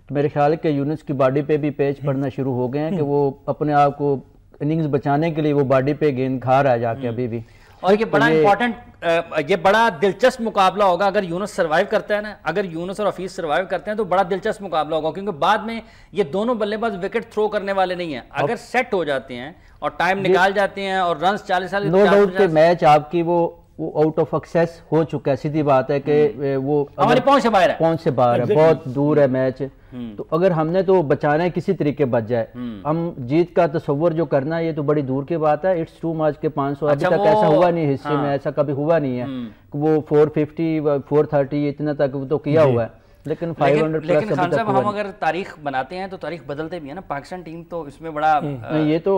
[SPEAKER 3] तो मेरे ख्याल है कि यूनिस की बॉडी पे भी पेच पड़ना शुरू हो गए हैं कि हम्म। वो अपने आप को इनिंग्स बचाने के लिए वो बॉडी पे गेंद खा रहा है जाके अभी भी।
[SPEAKER 1] और ये बड़ा इंपॉर्टेंट ये बड़ा दिलचस्प मुकाबला होगा। अगर यूनस सर्वाइव करता है ना अगर यूनस और हफीज सर्वाइव करते हैं तो बड़ा दिलचस्प मुकाबला होगा क्योंकि बाद में ये दोनों बल्लेबाज विकेट थ्रो करने वाले नहीं है। अगर सेट हो जाते हैं और टाइम निकाल जाते हैं और रन चालीस
[SPEAKER 3] नो डाउट मैच आपकी वो वो आउट ऑफ़ एक्सेस हो चुका है। सीधी बात है कि हम्म। वो
[SPEAKER 1] हमारे पहुँच से बाहर है।
[SPEAKER 3] पहुँच से बाहर है। बहुत दूर है मैच। हम्म। तो अगर हमने तो बचाना है किसी तरीके बच जाए। हम्म। हम जीत का तस्वर जो करना है ये तो बड़ी दूर की बात है। इट्स टू मच के 500 सौ अभी अच्छा तक ऐसा हुआ नहीं हिस्ट्री हाँ। में ऐसा कभी हुआ नहीं है। वो 450 430 इतना तक तो किया हुआ है। लेकिन 500
[SPEAKER 1] लेकिन खान साहब हम अगर तारीख बनाते हैं तो तारीख बदलते भी है ना। पाकिस्तान टीम तो इसमें बड़ा
[SPEAKER 3] नहीं ये तो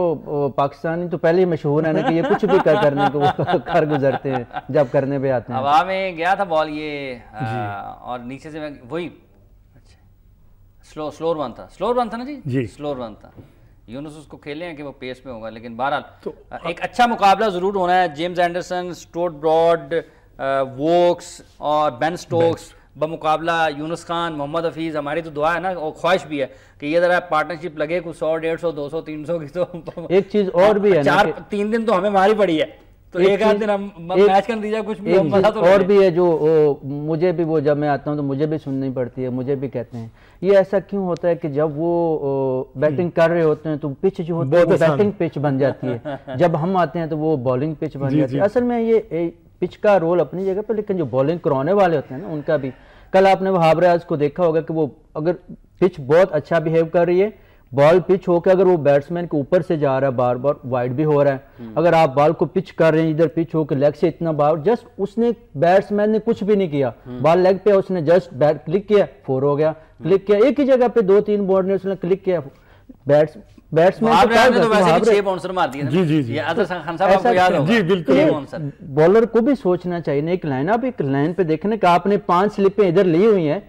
[SPEAKER 3] पाकिस्तानी तो पहले ही मशहूर है ना कि ये कुछ भी कर करने को कर गुजरते हैं जब करने पे आते हैं।
[SPEAKER 1] हवा में गया था बॉल ये आ, और नीचे से वही अच्छा स्लो स्लोर वन था। स्लोर वन था ना जी?
[SPEAKER 2] जी।
[SPEAKER 1] स्लोर वन था। यूनुस उसको खेले हैं कि वो पेस में होगा लेकिन बहरहाल तो एक अच्छा मुकाबला ज़रूर होना है। James Anderson Stuart Broad Woakes और बेन स्टोक्स बमुकाबला यूनुस खान मोहम्मद हफीज़ हमारी तो दुआ है ना और ख्वाहिश भी है कि ये ज़रा पार्टनरशिप लगे कुछ सौ डेढ़ सौ दो सौ तीन सौ की तो
[SPEAKER 3] एक चीज़ और भी है
[SPEAKER 1] चार तीन दिन तो हमें मारी पड़ी है। तो एक, एक दिन हम मैच का नतीजा कुछ भी
[SPEAKER 3] तो और भी है जो ओ, मुझे भी वो जब मैं आता हूँ तो मुझे भी सुननी पड़ती है मुझे भी कहते हैं। ये ऐसा क्यों होता है कि जब वो बैटिंग कर रहे होते हैं तो पिच जो होती है वो बैटिंग पिच बन जाती है। जब हम आते हैं तो वो बॉलिंग पिच बन जाती है। असल में ये पिच का रोल अपनी जगह पर लेकिन जो बॉलिंग कराने वाले होते हैं ना उनका भी कल आपने वहाब को देखा होगा कि वो अगर पिच बहुत अच्छा बिहेव कर रही है बॉल पिच होकर अगर वो बैट्समैन के ऊपर से जा रहा है बार बार वाइड भी हो रहा है। हम्म। अगर आप बॉल को पिच कर रहे हैं इधर पिच होकर लेग से इतना बार जस्ट उसने बैट्समैन ने कुछ भी नहीं किया। बॉल हम्म। लेग पे उसने जस्ट बैट क्लिक किया फोर हो गया। क्लिक किया एक ही जगह पे दो तीन बॉल ने उसने क्लिक किया। बैट्स बैट्समैन तो वैसे छह बाउंसर मार दिए जी जी जी। खान साहब आपको याद होगा। जी बिल्कुल। बॉलर को भी सोचना चाहिए एक लाइन आप एक लाइन पे देखने का आपने पाँच स्लिपें इधर ली हुई है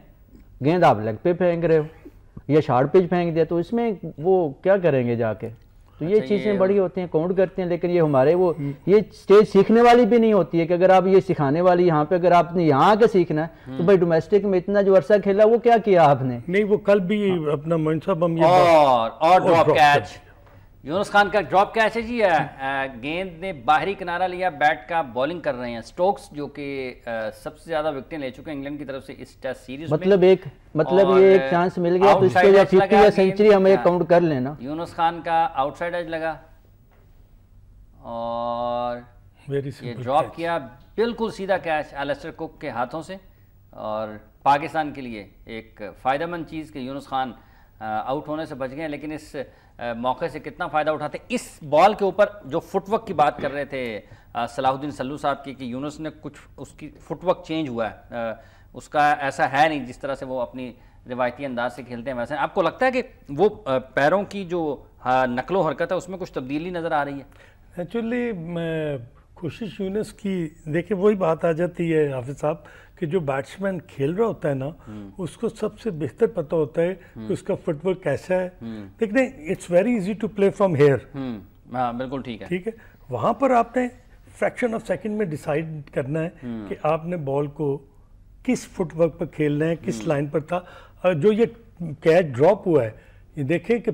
[SPEAKER 3] गेंद आप लेग पे फेंक रहे हो या शार्ट पिच फेंक दिया तो इसमें वो क्या करेंगे जाके? तो ये अच्छा, चीज़ें बड़ी होती हैं काउंट करते हैं लेकिन ये हमारे वो हम्म। ये स्टेज सीखने वाली भी नहीं होती है कि अगर आप ये सिखाने वाली यहाँ पे अगर आपने यहाँ आके सीखना है तो हम्म। भाई डोमेस्टिक में इतना जो अरसा खेला वो क्या किया आपने
[SPEAKER 2] नहीं वो कल भी अपना मनसाब हम
[SPEAKER 1] और और ड्रॉप कैच यूनुस खान का ड्रॉप कैच है जी? गेंद ने बाहरी किनारा लिया बैट का बॉलिंग कर रहे हैं। स्टोक्स जो कि सबसे ज़्यादा विकेटें ले चुके हैं इंग्लैंड की तरफ़ से इस टेस्ट सीरीज़
[SPEAKER 3] मतलब एक मतलब ये एक चांस मिल गया तो इसके या 50 या सेंचुरी हम एक काउंट कर लेना
[SPEAKER 1] यूनुस खान का आउटसाइड एज लगा। और ये ड्रॉप किया बिल्कुल सीधा कैच एलेस्टर कुक के हाथों से। और पाकिस्तान के लिए एक फ़ायदेमंद चीज़ कि यूनुस खान आउट होने से बच गए लेकिन इस मौके से कितना फ़ायदा उठाते इस बॉल के ऊपर जो फुटवर्क की बात कर रहे थे सलाहुद्दीन सल्लू साहब की, कि यूनुस ने कुछ उसकी फुटवर्क चेंज हुआ है। उसका ऐसा है नहीं जिस तरह से वो अपनी रिवायती अंदाज से खेलते हैं वैसे। आपको लगता है कि वो पैरों की जो नकलो हरकत है, उसमें कुछ तब्दीली नज़र आ रही है?
[SPEAKER 2] एक्चुअली कोशिश यूनस की, देखिए, वही बात आ जाती है, हाफिज साहब कि जो बैट्समैन खेल रहा होता है ना हम्म। उसको सबसे बेहतर पता होता है कि हम्म। उसका फुटवर्क कैसा है। हम्म। देखने it's very easy to play from here
[SPEAKER 1] बिल्कुल ठीक है।
[SPEAKER 2] ठीक है? वहाँ पर आपने फ्रैक्शन ऑफ़ सेकंड में डिसाइड करना है कि आपने बॉल को किस फुटवर्क पर खेलना है किस लाइन पर था। जो ये कैच ड्रॉप हुआ है ये देखें कि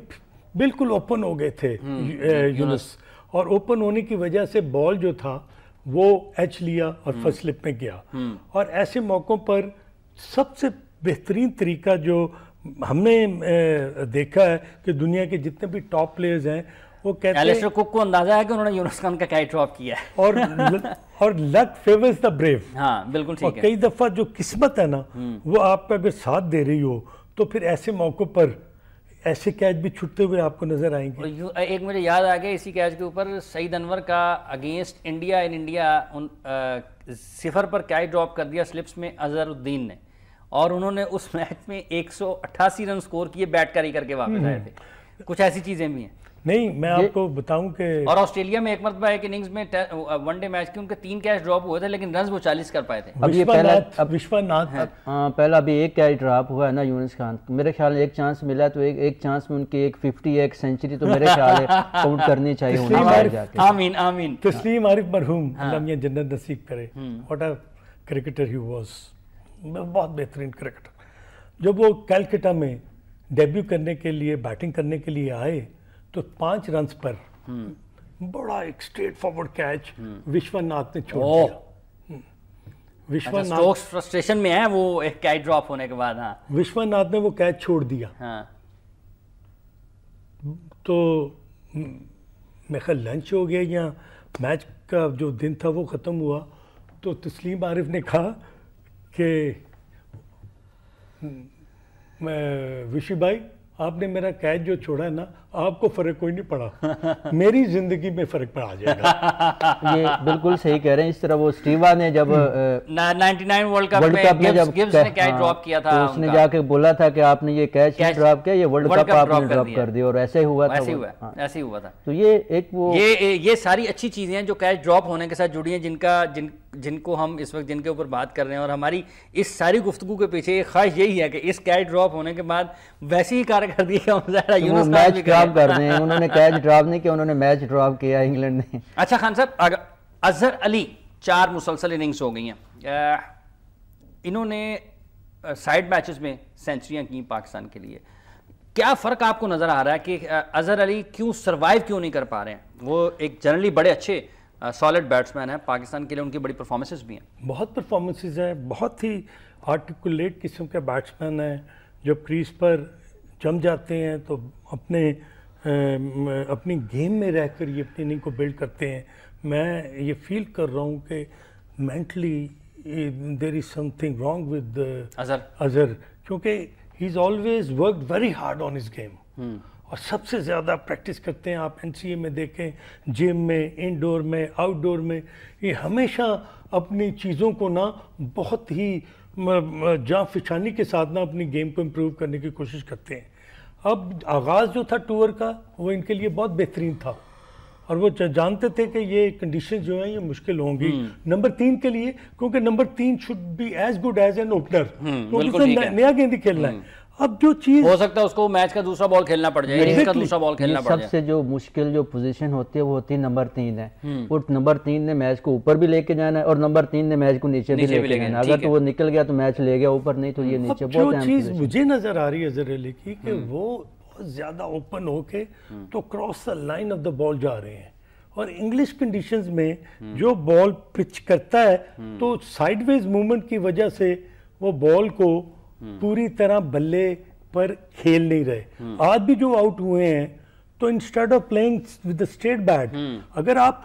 [SPEAKER 2] बिल्कुल ओपन हो गए थे यूनस। और ओपन होने की वजह से बॉल जो था वो एच लिया और फ़र्स्ट हम्म। स्लिप में गया हम्म। और ऐसे मौक़ों पर सबसे बेहतरीन तरीका जो हमने देखा है कि दुनिया के जितने भी टॉप प्लेयर्स हैं वो कहते
[SPEAKER 1] हैं कुक को अंदाज़ा है कि उन्होंने यूनुस खान का कैच ड्रॉप किया है
[SPEAKER 2] और ल, और लक फेवर्स द ब्रेव
[SPEAKER 1] हाँ बिल्कुल ठीक
[SPEAKER 2] और कई दफ़ा जो किस्मत है ना हम्म। वो आप अगर साथ दे रही हो तो फिर ऐसे मौक़ों पर ऐसे कैच भी छुटते हुए आपको नज़र आएँगे।
[SPEAKER 1] एक मुझे याद आ गया इसी कैच के ऊपर सईद अनवर का अगेंस्ट इंडिया इन इंडिया उन सिफर पर कैच ड्रॉप कर दिया स्लिप्स में अजहरुद्दीन ने। और उन्होंने उस मैच में एक सौ अट्ठासी रन स्कोर किए बैट कैरी करके वापस आए थे। हम्म। कुछ ऐसी चीज़ें भी हैं।
[SPEAKER 2] नहीं मैं आपको बताऊँ कि
[SPEAKER 1] और ऑस्ट्रेलिया में एक मरतबा एक इनिंग्स में वनडे मैच के उनके तीन कैच ड्रॉप हुए थे लेकिन रन वो चालीस कर पाए थे।
[SPEAKER 3] अब ये पहला अब विश्वनाथ हाँ पहला अभी एक कैच ड्रॉप हुआ है ना यूनिस खान। मेरे ख्याल एक चांस मिला तो एक एक चांस में उनकी एक फिफ्टी एक सेंचुरी तो मेरे ख्याल है काउंट करनी चाहिए
[SPEAKER 1] आमीन आमीन।
[SPEAKER 2] तस्लीम आरिफ मरहूम हाँ। अल्लाह जन्नत नसीब करे। What a cricketer he was बहुत बेहतरीन क्रिकेटर जब वो कैलकटा में डेब्यू करने के लिए बैटिंग करने के लिए आए तो पाँच रन पर हम्म। बड़ा एक स्ट्रेट फॉरवर्ड कैच विश्वनाथ ने छोड़ दिया हम्म।
[SPEAKER 1] विश्वनाथ अच्छा, फ्रस्ट्रेशन में है वो एक कैच ड्रॉप होने के बाद हाँ
[SPEAKER 2] विश्वनाथ ने वो कैच छोड़ दिया हाँ तो मेरे ख्याल लंच हो गया या मैच का जो दिन था वो ख़त्म हुआ तो तस्लीम आरिफ ने कहा कि विशी भाई आपने मेरा कैच जो छोड़ा है ना आपको फ़र्क कोई नहीं पड़ा। मेरी ज़िंदगी में फ़र्क पड़ा जाएगा।
[SPEAKER 3] ये बिल्कुल सही कह रहे हैं। इस तरह वो स्टीवा ने जब
[SPEAKER 1] 99 वर्ल्ड कप वर्ल्ड कप में जब गिब्स ने कैच ड्रॉप हाँ, किया था
[SPEAKER 3] तो उसने जाके बोला था कि आपने ये कैच ड्रॉप किया ये वर्ल्ड कप आपने ड्रॉप कर दिया। और ऐसे हुआ था ऐसे हुआ
[SPEAKER 1] हाँ। ऐसे हुआ था।
[SPEAKER 3] तो ये एक वो
[SPEAKER 1] ये ये सारी अच्छी चीज़ें हैं जो कैच ड्रॉप होने के साथ जुड़ी हैं जिनका जिन जिनको हम इस वक्त जिनके ऊपर बात कर रहे हैं और हमारी इस सारी गुफ्तु के पीछे ख्वाहिश यही है कि इस कैच ड्रॉप होने के बाद वैसी ही कारकर्दगी का
[SPEAKER 3] तो मैच ड्रॉप कर रहे हैं। उन्होंने कैच ड्रॉप नहीं किया उन्होंने मैच ड्रॉप किया इंग्लैंड ने।
[SPEAKER 1] अच्छा खान साहब अजहर अली चार मुसलसल इनिंग्स हो गई हैं। इन्होंने साइड मैचेस में सेंचुरियाँ की पाकिस्तान के लिए। क्या फ़र्क आपको नज़र आ रहा है कि अजहर अली क्यों सरवाइव क्यों नहीं कर पा रहे हैं? वो एक जनरली बड़े अच्छे सॉलिड बैट्समैन है। पाकिस्तान के लिए उनकी बड़ी परफॉर्मेंसेस भी हैं।
[SPEAKER 2] बहुत परफॉर्मेंसेस हैं बहुत ही आर्टिकुलेट किस्म के बैट्समैन हैं। जब क्रीज पर जम जाते हैं तो अपने अपनी गेम में रहकर ये अपनी इनिंग को बिल्ड करते हैं। मैं ये फील कर रहा हूँ कि mentally there is something wrong with Azhar Azhar क्योंकि he is always work very hard on his game और सबसे ज़्यादा प्रैक्टिस करते हैं आप एन में देखें जिम में इनडोर में आउटडोर में ये हमेशा अपनी चीज़ों को ना बहुत ही जहाँ फिछानी के साथ ना अपनी गेम को इम्प्रूव करने की कोशिश करते हैं। अब आगाज़ जो था टूर का वो इनके लिए बहुत बेहतरीन था। और वो जानते थे कि ये कंडीशन जो है ये मुश्किल होंगी। हम्म। नंबर तीन के लिए क्योंकि नंबर तीन should be as good as an opener क्योंकि उसने नया गेंद खेलना है। हम्म। अब जो चीज़
[SPEAKER 1] हो सकता है उसको मैच का दूसरा बॉल खेलना पड़ जाए exactly. दूसरा बॉल खेलना पड़
[SPEAKER 3] जाए सबसे जो मुश्किल जो पोजीशन होती है वो होती है नंबर तीन है हम्म। और नंबर तीन ने मैच को ऊपर भी लेके जाना है और नंबर तीन ने मैच को नीचे, नीचे भी लेके ले जाना अगर तो वो निकल गया तो मैच ले गया ऊपर नहीं तो ये नीचे
[SPEAKER 2] बहुत चीज़ मुझे नज़र आ रही है जर अली की कि हम्म। वो बहुत ज़्यादा ओपन होके हम्म। तो cross the line of the ball जा रहे हैं और इंग्लिश कंडीशंस में जो बॉल पिच करता है तो साइडवेज मूवमेंट की वजह से वो बॉल को पूरी तरह बल्ले पर खेल नहीं रहे आज भी जो आउट हुए हैं तो instead of playing with straight bat अगर आप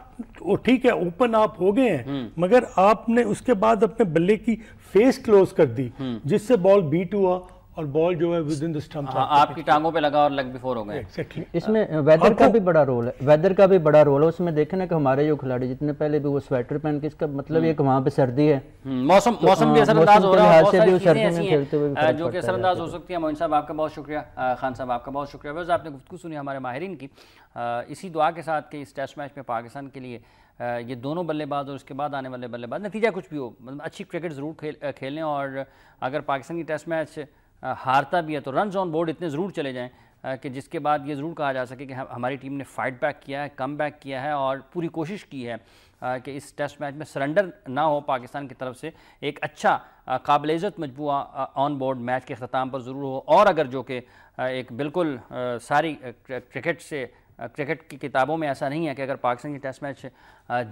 [SPEAKER 2] ठीक है ओपन आप हो गए हैं। मगर आपने उसके बाद अपने बल्ले की फेस क्लोज कर दी। जिससे बॉल बीट हुआ और बॉल जो है विद इन द स्टंप
[SPEAKER 1] आपकी टांगों पे लगा और लग बिफोर हो गए।
[SPEAKER 3] Exactly. इसमें वेदर का भी बड़ा रोल है। वेदर का भी बड़ा रोल है। उसमें देखे ना कि हमारे जो खिलाड़ी जितने पहले भी वो स्वेटर पहन के इसका मतलब ये कि वहाँ पे सर्दी है।
[SPEAKER 1] हम्म, मौसम तो, मौसम भी हाँ, असरअंदाज हो रहा है। जो कि असरअंदाज हो सकती है। मोइन साहब आपका बहुत शुक्रिया। खान साहब आपका बहुत शुक्रिया। वैसे आपने गुफ्तु सुनी हमारे माहरीन की। इसी दुआ के साथ कि इस टेस्ट मैच में पाकिस्तान के लिए ये दोनों बल्लेबाज और उसके बाद आने वाले बल्लेबाज नतीजा कुछ भी हो मतलब अच्छी क्रिकेट ज़रूर खेल खेलें। और अगर पाकिस्तान की टेस्ट मैच हारता भी है। तो रन ऑन बोर्ड इतने ज़रूर चले जाएँ कि जिसके बाद ये ज़रूर कहा जा सके कि हमारी टीम ने फाइट बैक किया है कम बैक किया है और पूरी कोशिश की है कि इस टेस्ट मैच में सरेंडर ना हो पाकिस्तान की तरफ़ से। एक अच्छा काबिल इज़्ज़त मजबूआ ऑन बोर्ड मैच के अख्ताम पर ज़रूर हो। और अगर जो कि एक बिल्कुल सारी क्रिकेट से क्रिकेट की किताबों में ऐसा नहीं है कि अगर पाकिस्तान की टेस्ट मैच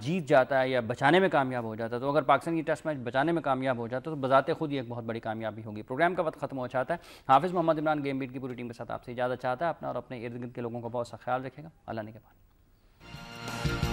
[SPEAKER 1] जीत जाता है या बचाने में कामयाब हो जाता है तो अगर पाकिस्तान की टेस्ट मैच बचाने में कामयाब हो जाता है तो बजाते खुद ही एक बहुत बड़ी कामयाबी होगी। प्रोग्राम का वक्त खत्म हो जाता है। हाफिज़ मोहम्मद इमरान गेम बीट की पूरी टीम के साथ आपसे इजाज़त चाहता है। अपना और अपने इर्द गिर्द के लोगों का बहुत सा ख्याल रखेगा अल्लाह ने के बाद।